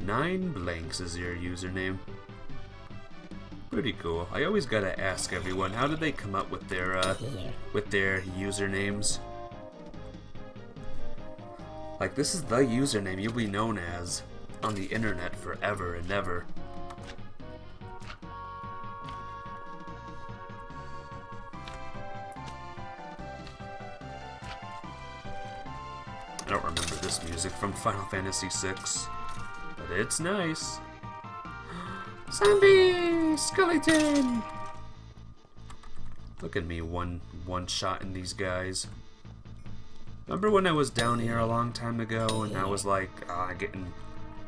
S1: Nine blanks is your username. Pretty cool. I always gotta ask everyone, how did they come up with their, uh, with their usernames? Like, this is the username you'll be known as on the internet forever and ever. I don't remember this music from Final Fantasy VI, but it's nice. Zombie! Skeleton! Look at me one one shot in these guys. Remember when I was down here a long time ago and I was like, uh, getting,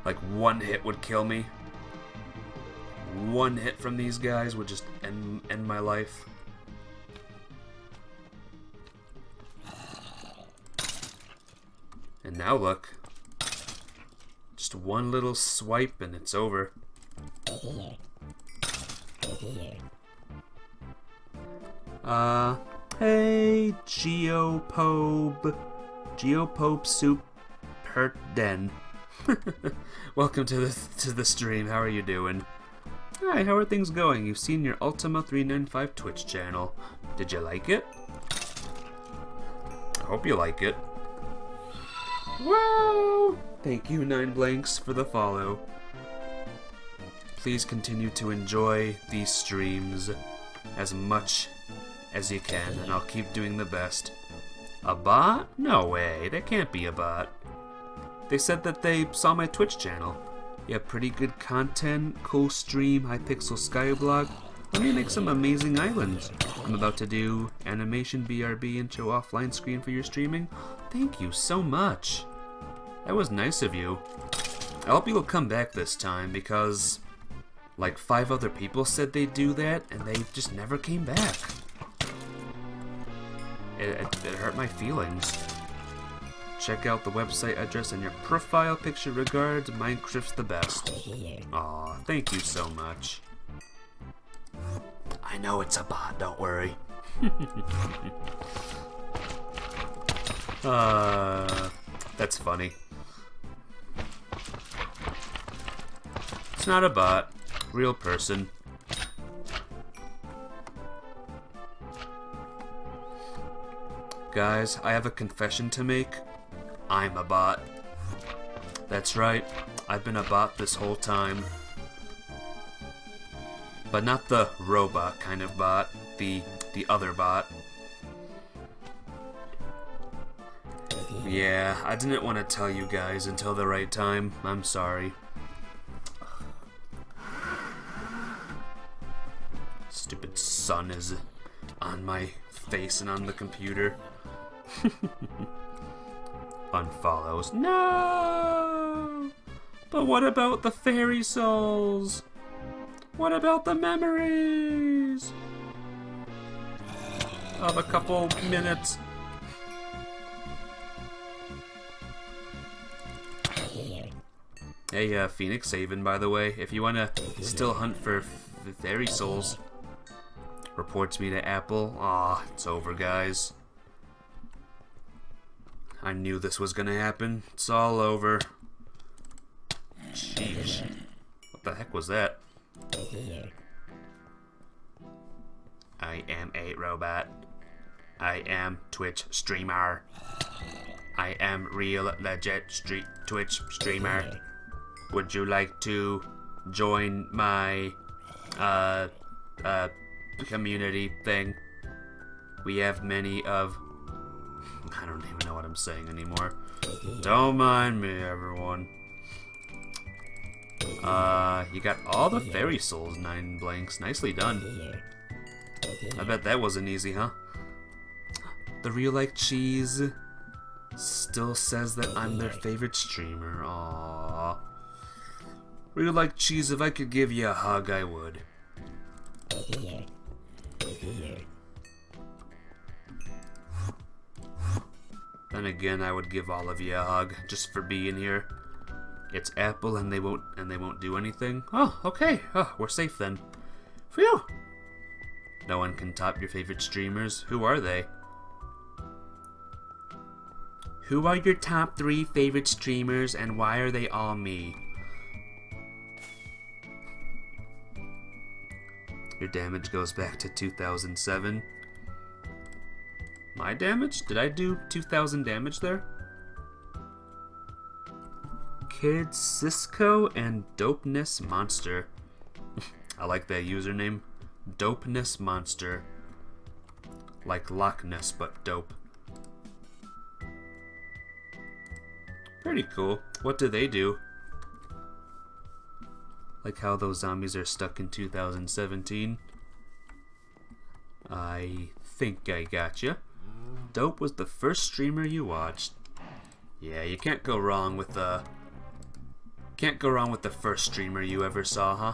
S1: like one hit would kill me? One hit from these guys would just end, end my life. And now look. Just one little swipe and it's over. Uh, hey, Geopope. Geopope Soup Hurt Den. Welcome to the to the stream. How are you doing? Hi, how are things going? You've seen your Ultima 395 Twitch channel. Did you like it? I hope you like it. Wow! Thank you, Nine Blanks, for the follow. Please continue to enjoy these streams as much as you can, and I'll keep doing the best. A bot? No way, that can't be a bot. They said that they saw my Twitch channel. You have pretty good content, cool stream, Hypixel Skyblock. Let me make some amazing islands. I'm about to do animation BRB and show offline screen for your streaming. Thank you so much. That was nice of you. I hope you'll come back this time because like five other people said they'd do that and they just never came back. It, it, it hurt my feelings. Check out the website address and your profile picture. Regards, Minecraft's the best. Aw, thank you so much. I know it's a bot, don't worry. uh, that's funny. It's not a bot. Real person. Guys, I have a confession to make. I'm a bot. That's right, I've been a bot this whole time. But not the robot kind of bot, the the other bot. Yeah, I didn't want to tell you guys until the right time. I'm sorry. Stupid sun is on my face and on the computer. Unfollows. No! But what about the fairy souls? What about the memories? Of a couple minutes. Hey, uh, Phoenix Haven, by the way, if you want to still hunt for fairy souls, reports me to Apple. Ah, it's over, guys. I knew this was gonna happen. It's all over. Sheesh. What the heck was that? I am a robot. I am Twitch streamer. I am real legit street Twitch streamer. Would you like to join my uh uh community thing? We have many of I don't even know what I'm saying anymore. Don't mind me, everyone. Uh, you got all the fairy souls, nine blanks. Nicely done. I bet that wasn't easy, huh? The real like cheese still says that I'm their favorite streamer. Aww. Real like cheese, if I could give you a hug, I would. Then again, I would give all of you a hug just for being here. It's Apple, and they won't and they won't do anything. Oh, okay. Oh, we're safe then. Phew. No one can top your favorite streamers. Who are they? Who are your top three favorite streamers, and why are they all me? Your damage goes back to 2007. My damage? Did I do 2,000 damage there? Kid Cisco and Dopeness Monster. I like that username. Dopeness Monster. Like Loch Ness, but dope. Pretty cool. What do they do? Like how those zombies are stuck in 2017. I think I gotcha. Dope was the first streamer you watched. Yeah, you can't go wrong with the... Can't go wrong with the first streamer you ever saw, huh?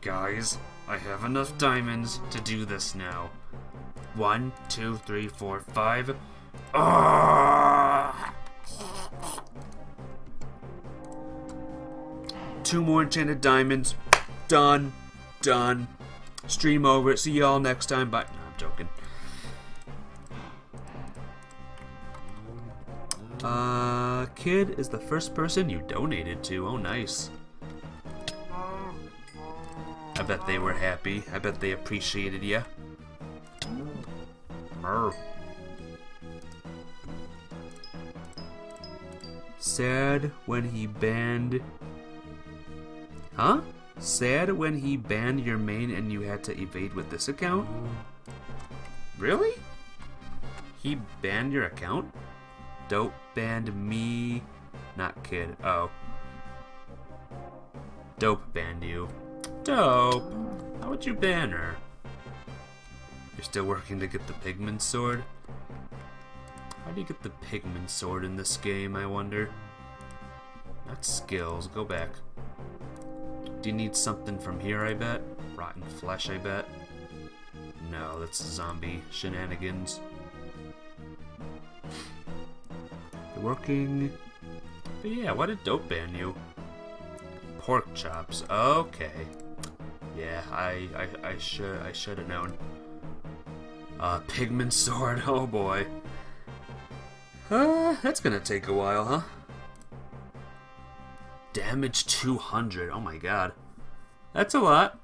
S1: Guys, I have enough diamonds to do this now. One, two, three, four, five. Ah! Two more enchanted diamonds. Done. Done. Stream over. See y'all next time. Bye. No, I'm joking. Uh, kid is the first person you donated to. Oh, nice. I bet they were happy. I bet they appreciated you. Mer. Sad when he banned. Huh? Sad when he banned your main and you had to evade with this account? Really? He banned your account? Dope banned me. Not kid. Oh. Dope banned you. Dope. How would you ban her? You're still working to get the Pigman sword? How do you get the Pigman sword in this game, I wonder? Not skills. Go back. Do you need something from here, I bet? Rotten flesh, I bet? No, that's zombie shenanigans. You're working... But yeah, why did Dope ban you? Pork chops. Okay. Yeah, I I, I should I should have known. Uh, Pigman sword. Oh boy. Uh, that's gonna take a while, huh? Damage 200. Oh my god. That's a lot.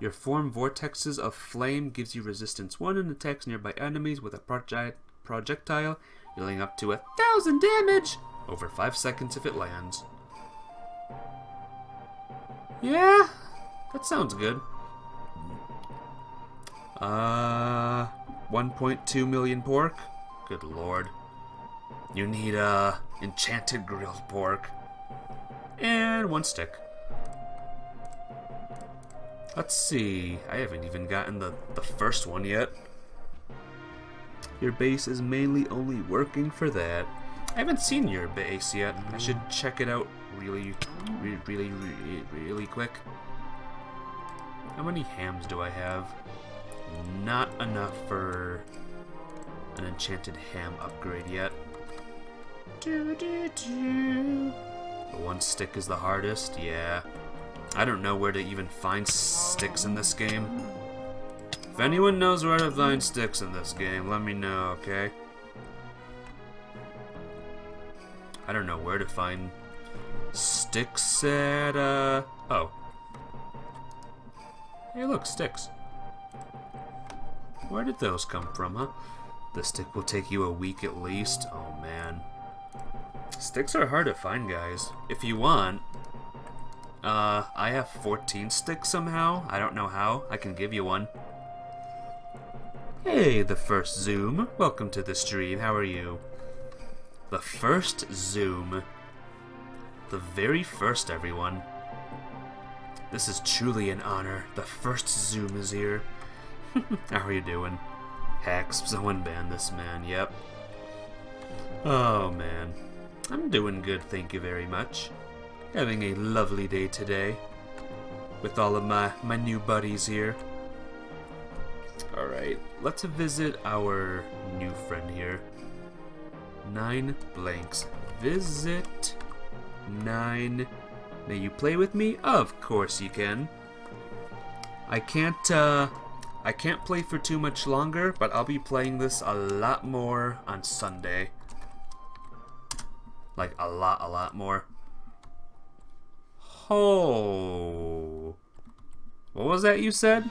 S1: Your form vortexes of flame gives you resistance 1 and attacks nearby enemies with a project projectile, dealing up to a thousand damage over 5 seconds if it lands. Yeah, that sounds good. Uh, 1.2 million pork? Good lord. You need uh, enchanted grilled pork. And one stick. Let's see. I haven't even gotten the, the first one yet. Your base is mainly only working for that. I haven't seen your base yet. I should check it out really, really, really, really, quick. How many hams do I have? Not enough for an enchanted ham upgrade yet. Do, do, do. The one stick is the hardest? Yeah. I don't know where to even find sticks in this game. If anyone knows where to find sticks in this game, let me know, okay? I don't know where to find sticks at, uh... Oh. Hey, look, sticks. Where did those come from, huh? The stick will take you a week at least. Oh, man. Sticks are hard to find, guys. If you want, uh, I have 14 sticks somehow. I don't know how. I can give you one. Hey, the first Zoom. Welcome to the stream. How are you? The first Zoom. The very first, everyone. This is truly an honor. The first Zoom is here. How are you doing? Hacks, someone banned this man, yep. Oh man. I'm doing good, thank you very much. Having a lovely day today. With all of my, my new buddies here. Alright, let's visit our new friend here. Nine blanks. Visit nine. May you play with me? Of course you can. I can't, uh, I can't play for too much longer, but I'll be playing this a lot more on Sunday. Like, a lot, a lot more. Oh. What was that you said?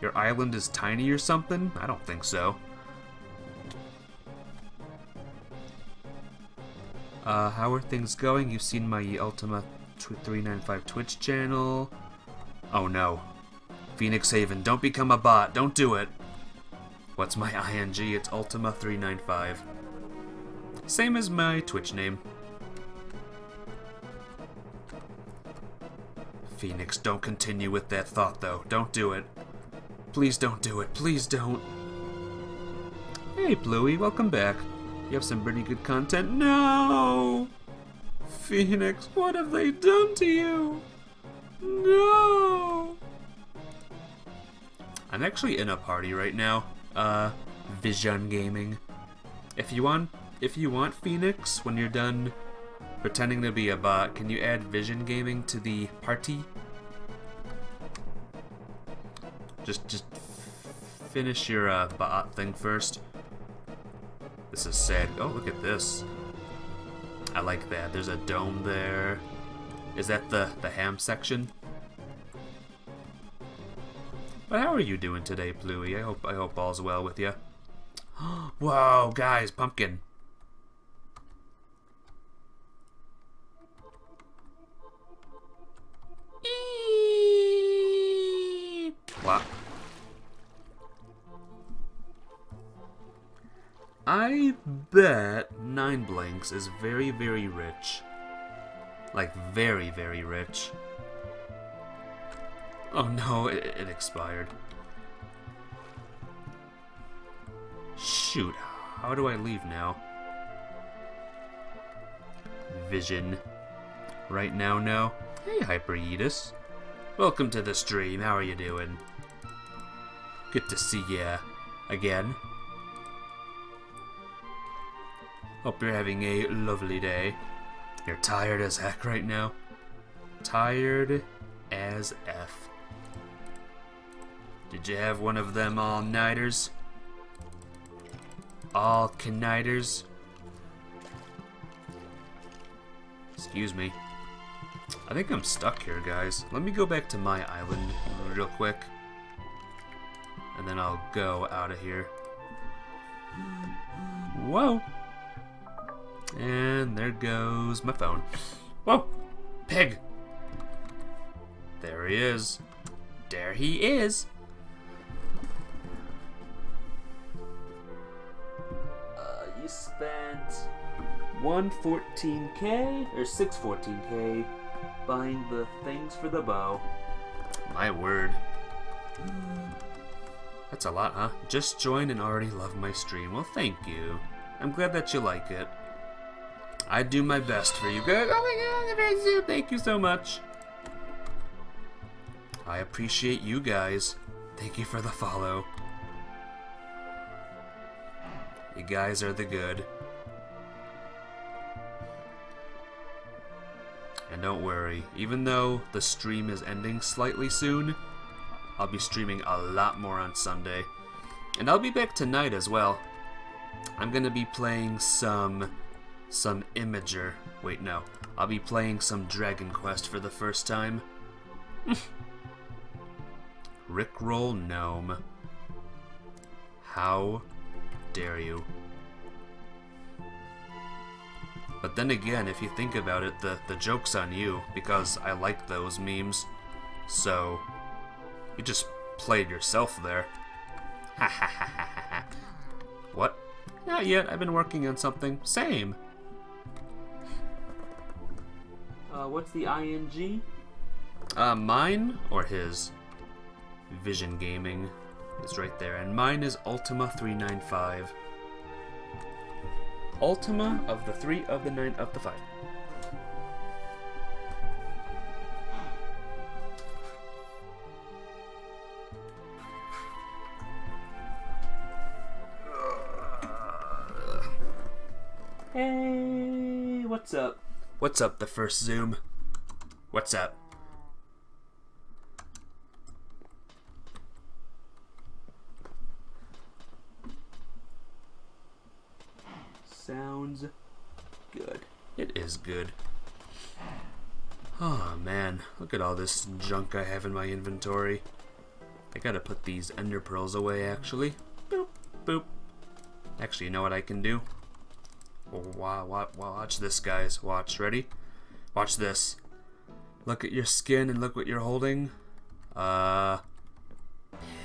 S1: Your island is tiny or something? I don't think so. Uh, how are things going? You've seen my Ultima 395 Twitch channel. Oh no. Phoenix Haven, don't become a bot. Don't do it. What's my ING? It's Ultima 395. Same as my Twitch name. Phoenix, don't continue with that thought though. Don't do it. Please don't do it. Please don't. Hey, Bluey, welcome back. You have some pretty good content. No! Phoenix, what have they done to you? No! I'm actually in a party right now. Uh, Vision Gaming. If you want, if you want Phoenix, when you're done pretending to be a bot, can you add Vision Gaming to the party? Just, just finish your uh, bot thing first. This is sad. Oh, look at this. I like that. There's a dome there. Is that the, the ham section? But how are you doing today, Bluey? I hope I hope all's well with you. Whoa, guys, pumpkin. I bet Nine Blanks is very, very rich. Like, very, very rich. Oh no, it, it expired. Shoot, how do I leave now? Vision. Right now, no. Hey, Hyperetus. Welcome to the stream, how are you doing? Good to see ya again. Hope you're having a lovely day. You're tired as heck right now. Tired as F. Did you have one of them all-nighters? All-nighters? Excuse me. I think I'm stuck here, guys. Let me go back to my island real quick. And then I'll go out of here. Whoa! And there goes my phone. Whoa! Pig! There he is. There he is. Uh, you spent 114k or 614k buying the things for the bow. My word. That's a lot, huh? Just joined and already love my stream. Well, thank you. I'm glad that you like it. I do my best for you guys. Oh my god, thank you so much. I appreciate you guys. Thank you for the follow. You guys are the good. And don't worry, even though the stream is ending slightly soon, I'll be streaming a lot more on Sunday. And I'll be back tonight as well. I'm gonna be playing some some Imager. Wait, no. I'll be playing some Dragon Quest for the first time. Rickroll Gnome. How dare you? But then again, if you think about it, the, the joke's on you, because I like those memes. So, you just played yourself there. Ha ha ha ha ha. What? Not yet, I've been working on something. Same. Uh, what's the ing? Uh, mine or his? Vision Gaming is right there, and mine is Ultima 395. Ultima of the three of the nine of the five. Hey, what's up? What's up, the first Zoom? What's up? Sounds good. It is good. Oh man, look at all this junk I have in my inventory. I gotta put these ender pearls away actually. Boop, boop. Actually, you know what I can do? Wow, watch this, guys. Watch. Ready? Watch this. Look at your skin and look what you're holding. Uh,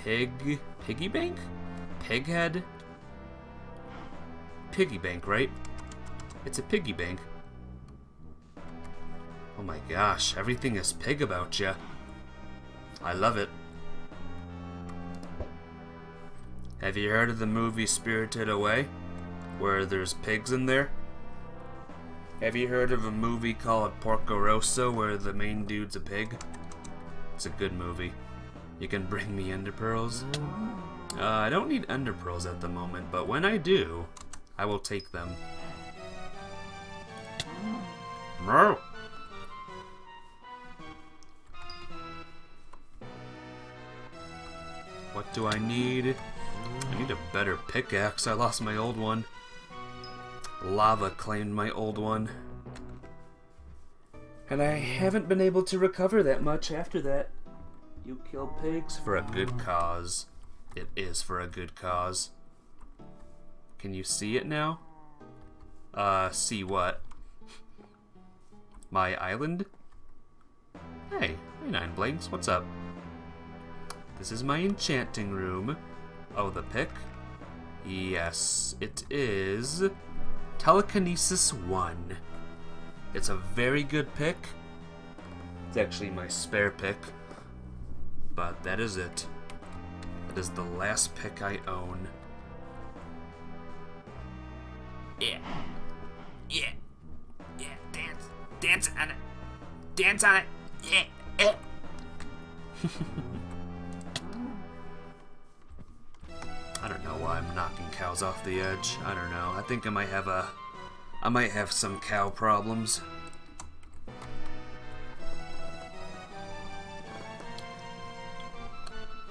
S1: pig, piggy bank, pig head, piggy bank, right? It's a piggy bank. Oh my gosh, everything is pig about you. I love it. Have you heard of the movie Spirited Away? Where there's pigs in there? Have you heard of a movie called Porco Rosso where the main dude's a pig? It's a good movie. You can bring me ender pearls? Uh, I don't need ender pearls at the moment, but when I do, I will take them. No. What do I need? I need a better pickaxe. I lost my old one. Lava claimed my old one. And I haven't been able to recover that much after that. You kill pigs for a good cause. It is for a good cause. Can you see it now? Uh, see what? My island? Hey, hey Nine Blinks, what's up? This is my enchanting room. Oh, the pick? Yes, it is Telekinesis 1. It's a very good pick. It's actually my spare pick. But that is it. That is the last pick I own.
S2: Yeah. Yeah. Yeah. Dance. Dance on it. Dance on it. Yeah. yeah.
S1: I don't know why I'm knocking cows off the edge. I don't know. I think I might have a... I might have some cow problems.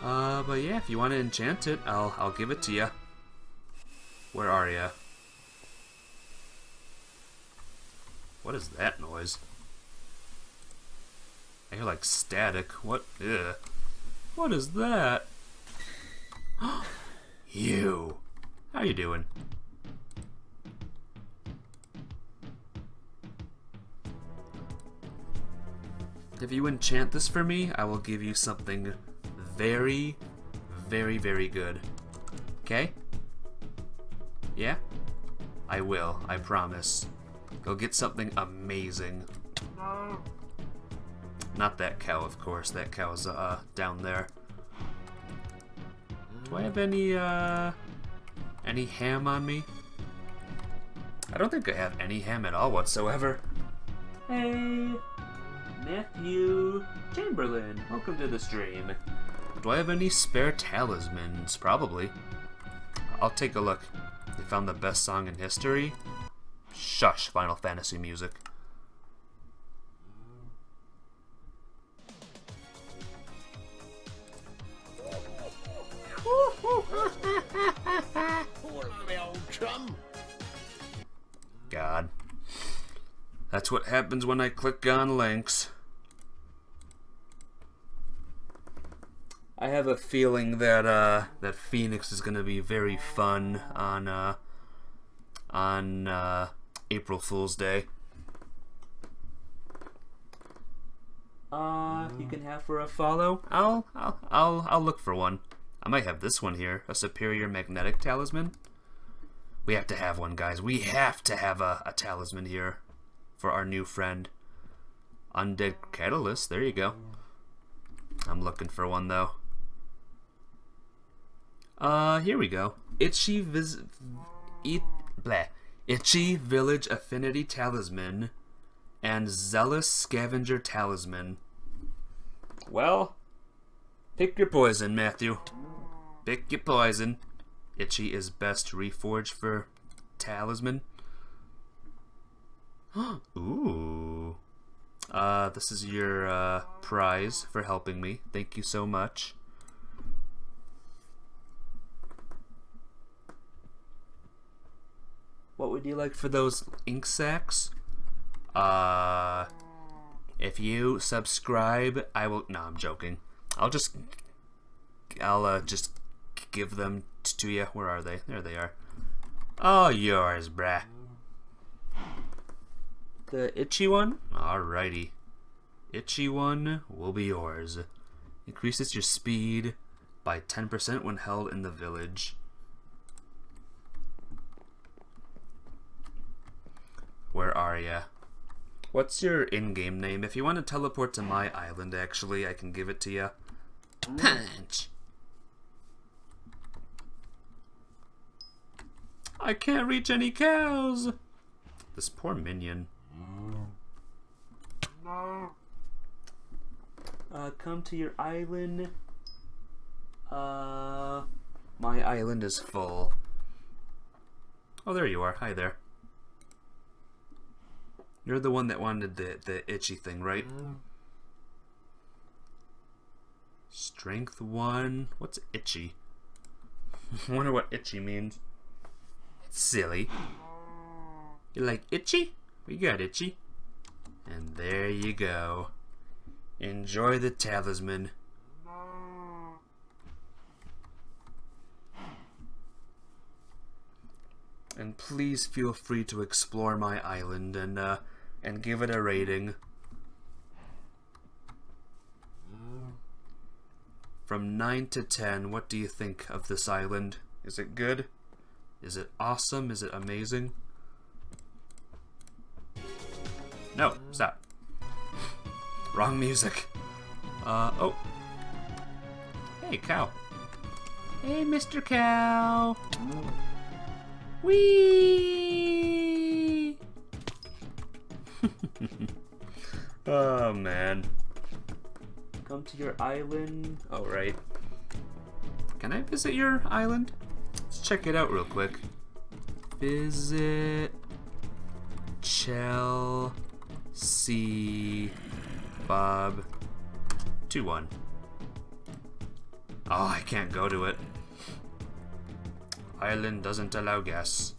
S1: Uh, but yeah, if you want to enchant it, I'll I'll give it to you. Where are you? What is that noise? I hear like static. What? Ugh. What is that? you. How you doing? If you enchant this for me, I will give you something very, very, very good. Okay? Yeah? I will, I promise. Go get something amazing. Not that cow, of course. That cow's uh, down there. Do I have any, uh, any ham on me? I don't think I have any ham at all whatsoever. Hey, Matthew Chamberlain, welcome to the stream. Do I have any spare talismans? Probably. I'll take a look. They found the best song in history? Shush, Final Fantasy music. God. That's what happens when I click on links. I have a feeling that uh, that Phoenix is gonna be very fun on uh, on uh, April Fool's Day. Uh, you can have for a follow. I'll I'll I'll I'll look for one. I might have this one here, a superior magnetic talisman. We have to have one, guys. We have to have a, a talisman here for our new friend. Undead Catalyst, there you go. I'm looking for one though. Uh, here we go. Itchy vis it, bleh. Itchy Village Affinity Talisman and Zealous Scavenger Talisman. Well, pick your poison, Matthew. Pick your poison. Itchy is best reforged for talisman. Ooh. Uh, this is your uh, prize for helping me. Thank you so much. What would you like for those ink sacs? Uh, if you subscribe, I will. No, I'm joking. I'll just, I'll uh, just give them to you. Where are they? There they are. All yours, bruh. The itchy one? Alrighty. Itchy one will be yours. Increases your speed by 10% when held in the village. Where are ya? What's your in-game name? If you want to teleport to my island, actually, I can give it to you. Punch! I can't reach any cows! This poor minion. Uh, come to your island. Uh, My island is full. Oh, there you are. Hi there. You're the one that wanted the, the itchy thing, right? Strength 1. What's itchy? I wonder what itchy means. Silly. You like itchy? We got itchy. And there you go. Enjoy the talisman. And please feel free to explore my island and uh, and give it a rating. From 9 to 10, what do you think of this island? Is it good? Is it awesome? Is it amazing? No, stop. Wrong music. Uh, oh. Hey, cow. Hey, Mr. Cow. Wee. oh, man. Come to your island. Oh, right. Can I visit your island? Let's check it out real quick. Visit Chelsea Bob 2 1. Oh, I can't go to it. Island doesn't allow guests.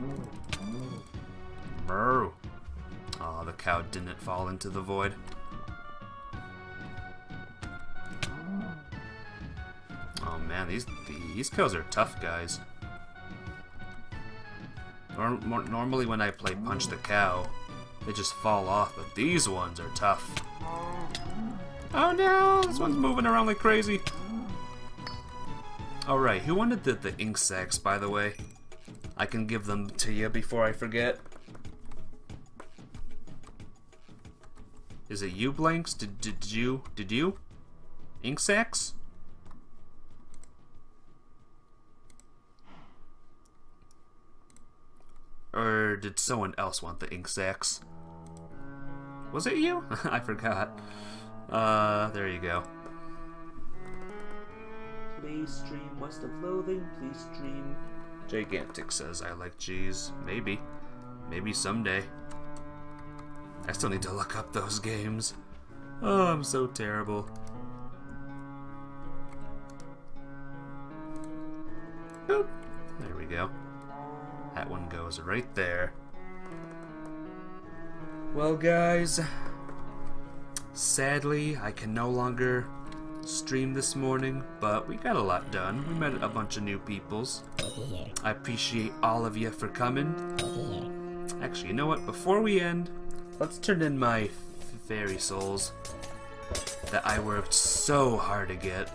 S1: Moo. Oh, the cow didn't fall into the void. Oh man, these these cows are tough guys. Norm normally when I play Punch the Cow, they just fall off, but these ones are tough. Oh no, this one's moving around like crazy. Alright, who wanted the, the ink sacs, by the way? I can give them to you before I forget. Is it you, Blanks? Did, did you? Did you? Ink sacs? Or did someone else want the ink sacs? Was it you? I forgot. Uh, there you go. Please stream West of Loathing. Please stream. Gigantic says I like cheese. Maybe. Maybe someday. I still need to look up those games. Oh, I'm so terrible. Boop. There we go. That one goes right there. Well, guys, sadly, I can no longer stream this morning, but we got a lot done. We met a bunch of new peoples. I appreciate all of you for coming. Actually, you know what? Before we end, let's turn in my fairy souls that I worked so hard to get,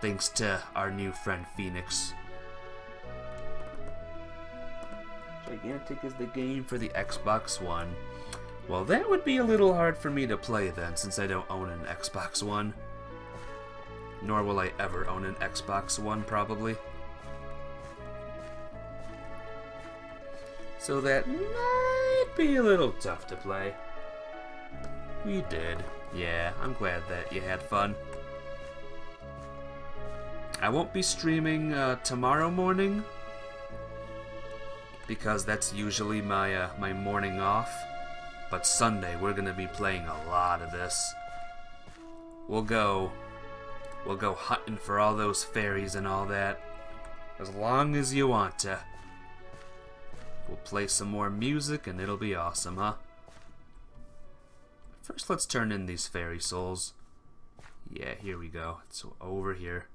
S1: thanks to our new friend Phoenix. Gigantic is the game for the Xbox One. Well, that would be a little hard for me to play then, since I don't own an Xbox One. Nor will I ever own an Xbox One, probably. So that might be a little tough to play. We did. Yeah, I'm glad that you had fun. I won't be streaming uh, tomorrow morning because that's usually my uh, my morning off. But Sunday we're gonna be playing a lot of this. We'll go, we'll go hunting for all those fairies and all that, as long as you want to. We'll play some more music and it'll be awesome, huh? First, let's turn in these fairy souls. Yeah, here we go. It's over here.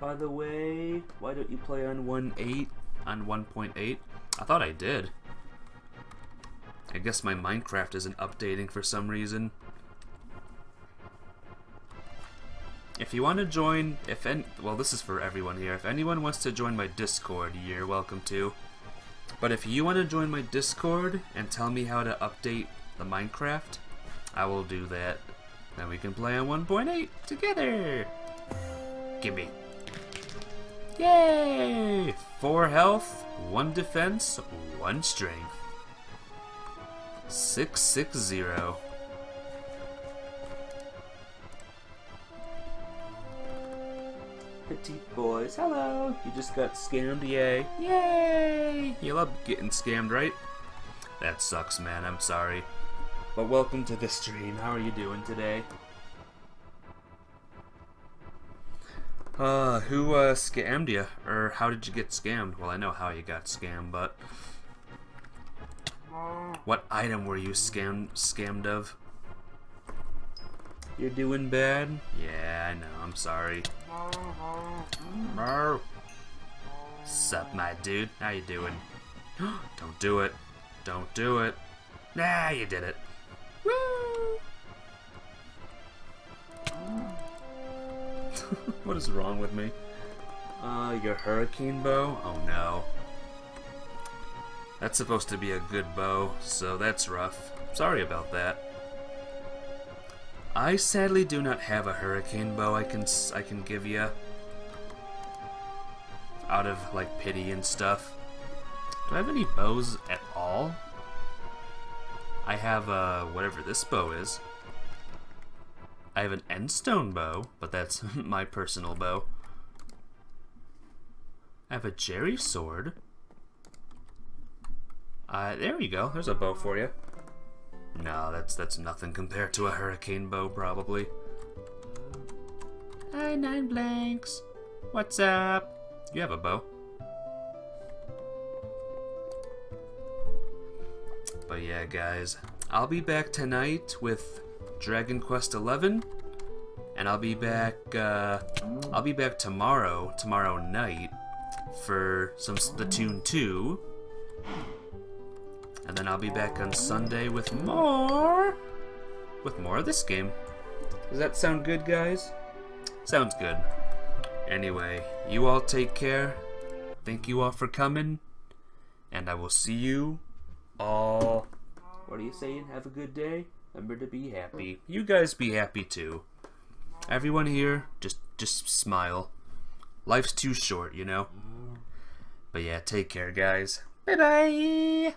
S1: By the way, why don't you play on 1.8? On 1.8? I thought I did. I guess my Minecraft isn't updating for some reason. If you want to join, if any, well, this is for everyone here. If anyone wants to join my Discord, you're welcome to. But if you want to join my Discord and tell me how to update the Minecraft, I will do that. Then we can play on 1.8 together. Gimme. Yay! 4 health, 1 defense, 1 strength. 660. Petite boys, hello. You just got scammed, yay. Yay! You love getting scammed, right? That sucks, man. I'm sorry. But welcome to the stream. How are you doing today? Uh, who uh, scammed you? Or how did you get scammed? Well, I know how you got scammed, but what item were you scammed scammed of? You're doing bad? Yeah, I know. I'm sorry. Sup, my dude? How you doing? Don't do it. Don't do it. Nah, you did it. Woo! what is wrong with me? Uh, your hurricane bow? Oh no. That's supposed to be a good bow, so that's rough. Sorry about that. I sadly do not have a hurricane bow I can I can give you. Out of like pity and stuff. Do I have any bows at all? I have uh whatever this bow is. I have an endstone bow, but that's my personal bow. I have a Jerry sword. Uh, there you go. There's a bow for you. No, that's that's nothing compared to a hurricane bow, probably. Hi, Nine Blanks. What's up? You have a bow. But yeah, guys, I'll be back tonight with Dragon Quest XI, and I'll be back. Uh, I'll be back tomorrow, tomorrow night, for some Splatoon 2. And then I'll be back on Sunday with more. With more of this game. Does that sound good, guys? Sounds good. Anyway, you all take care. Thank you all for coming. And I will see you all. What are you saying? Have a good day. Remember to be happy. You guys be happy too. Everyone here, just just smile. Life's too short, you know. But yeah, take care, guys. Bye bye.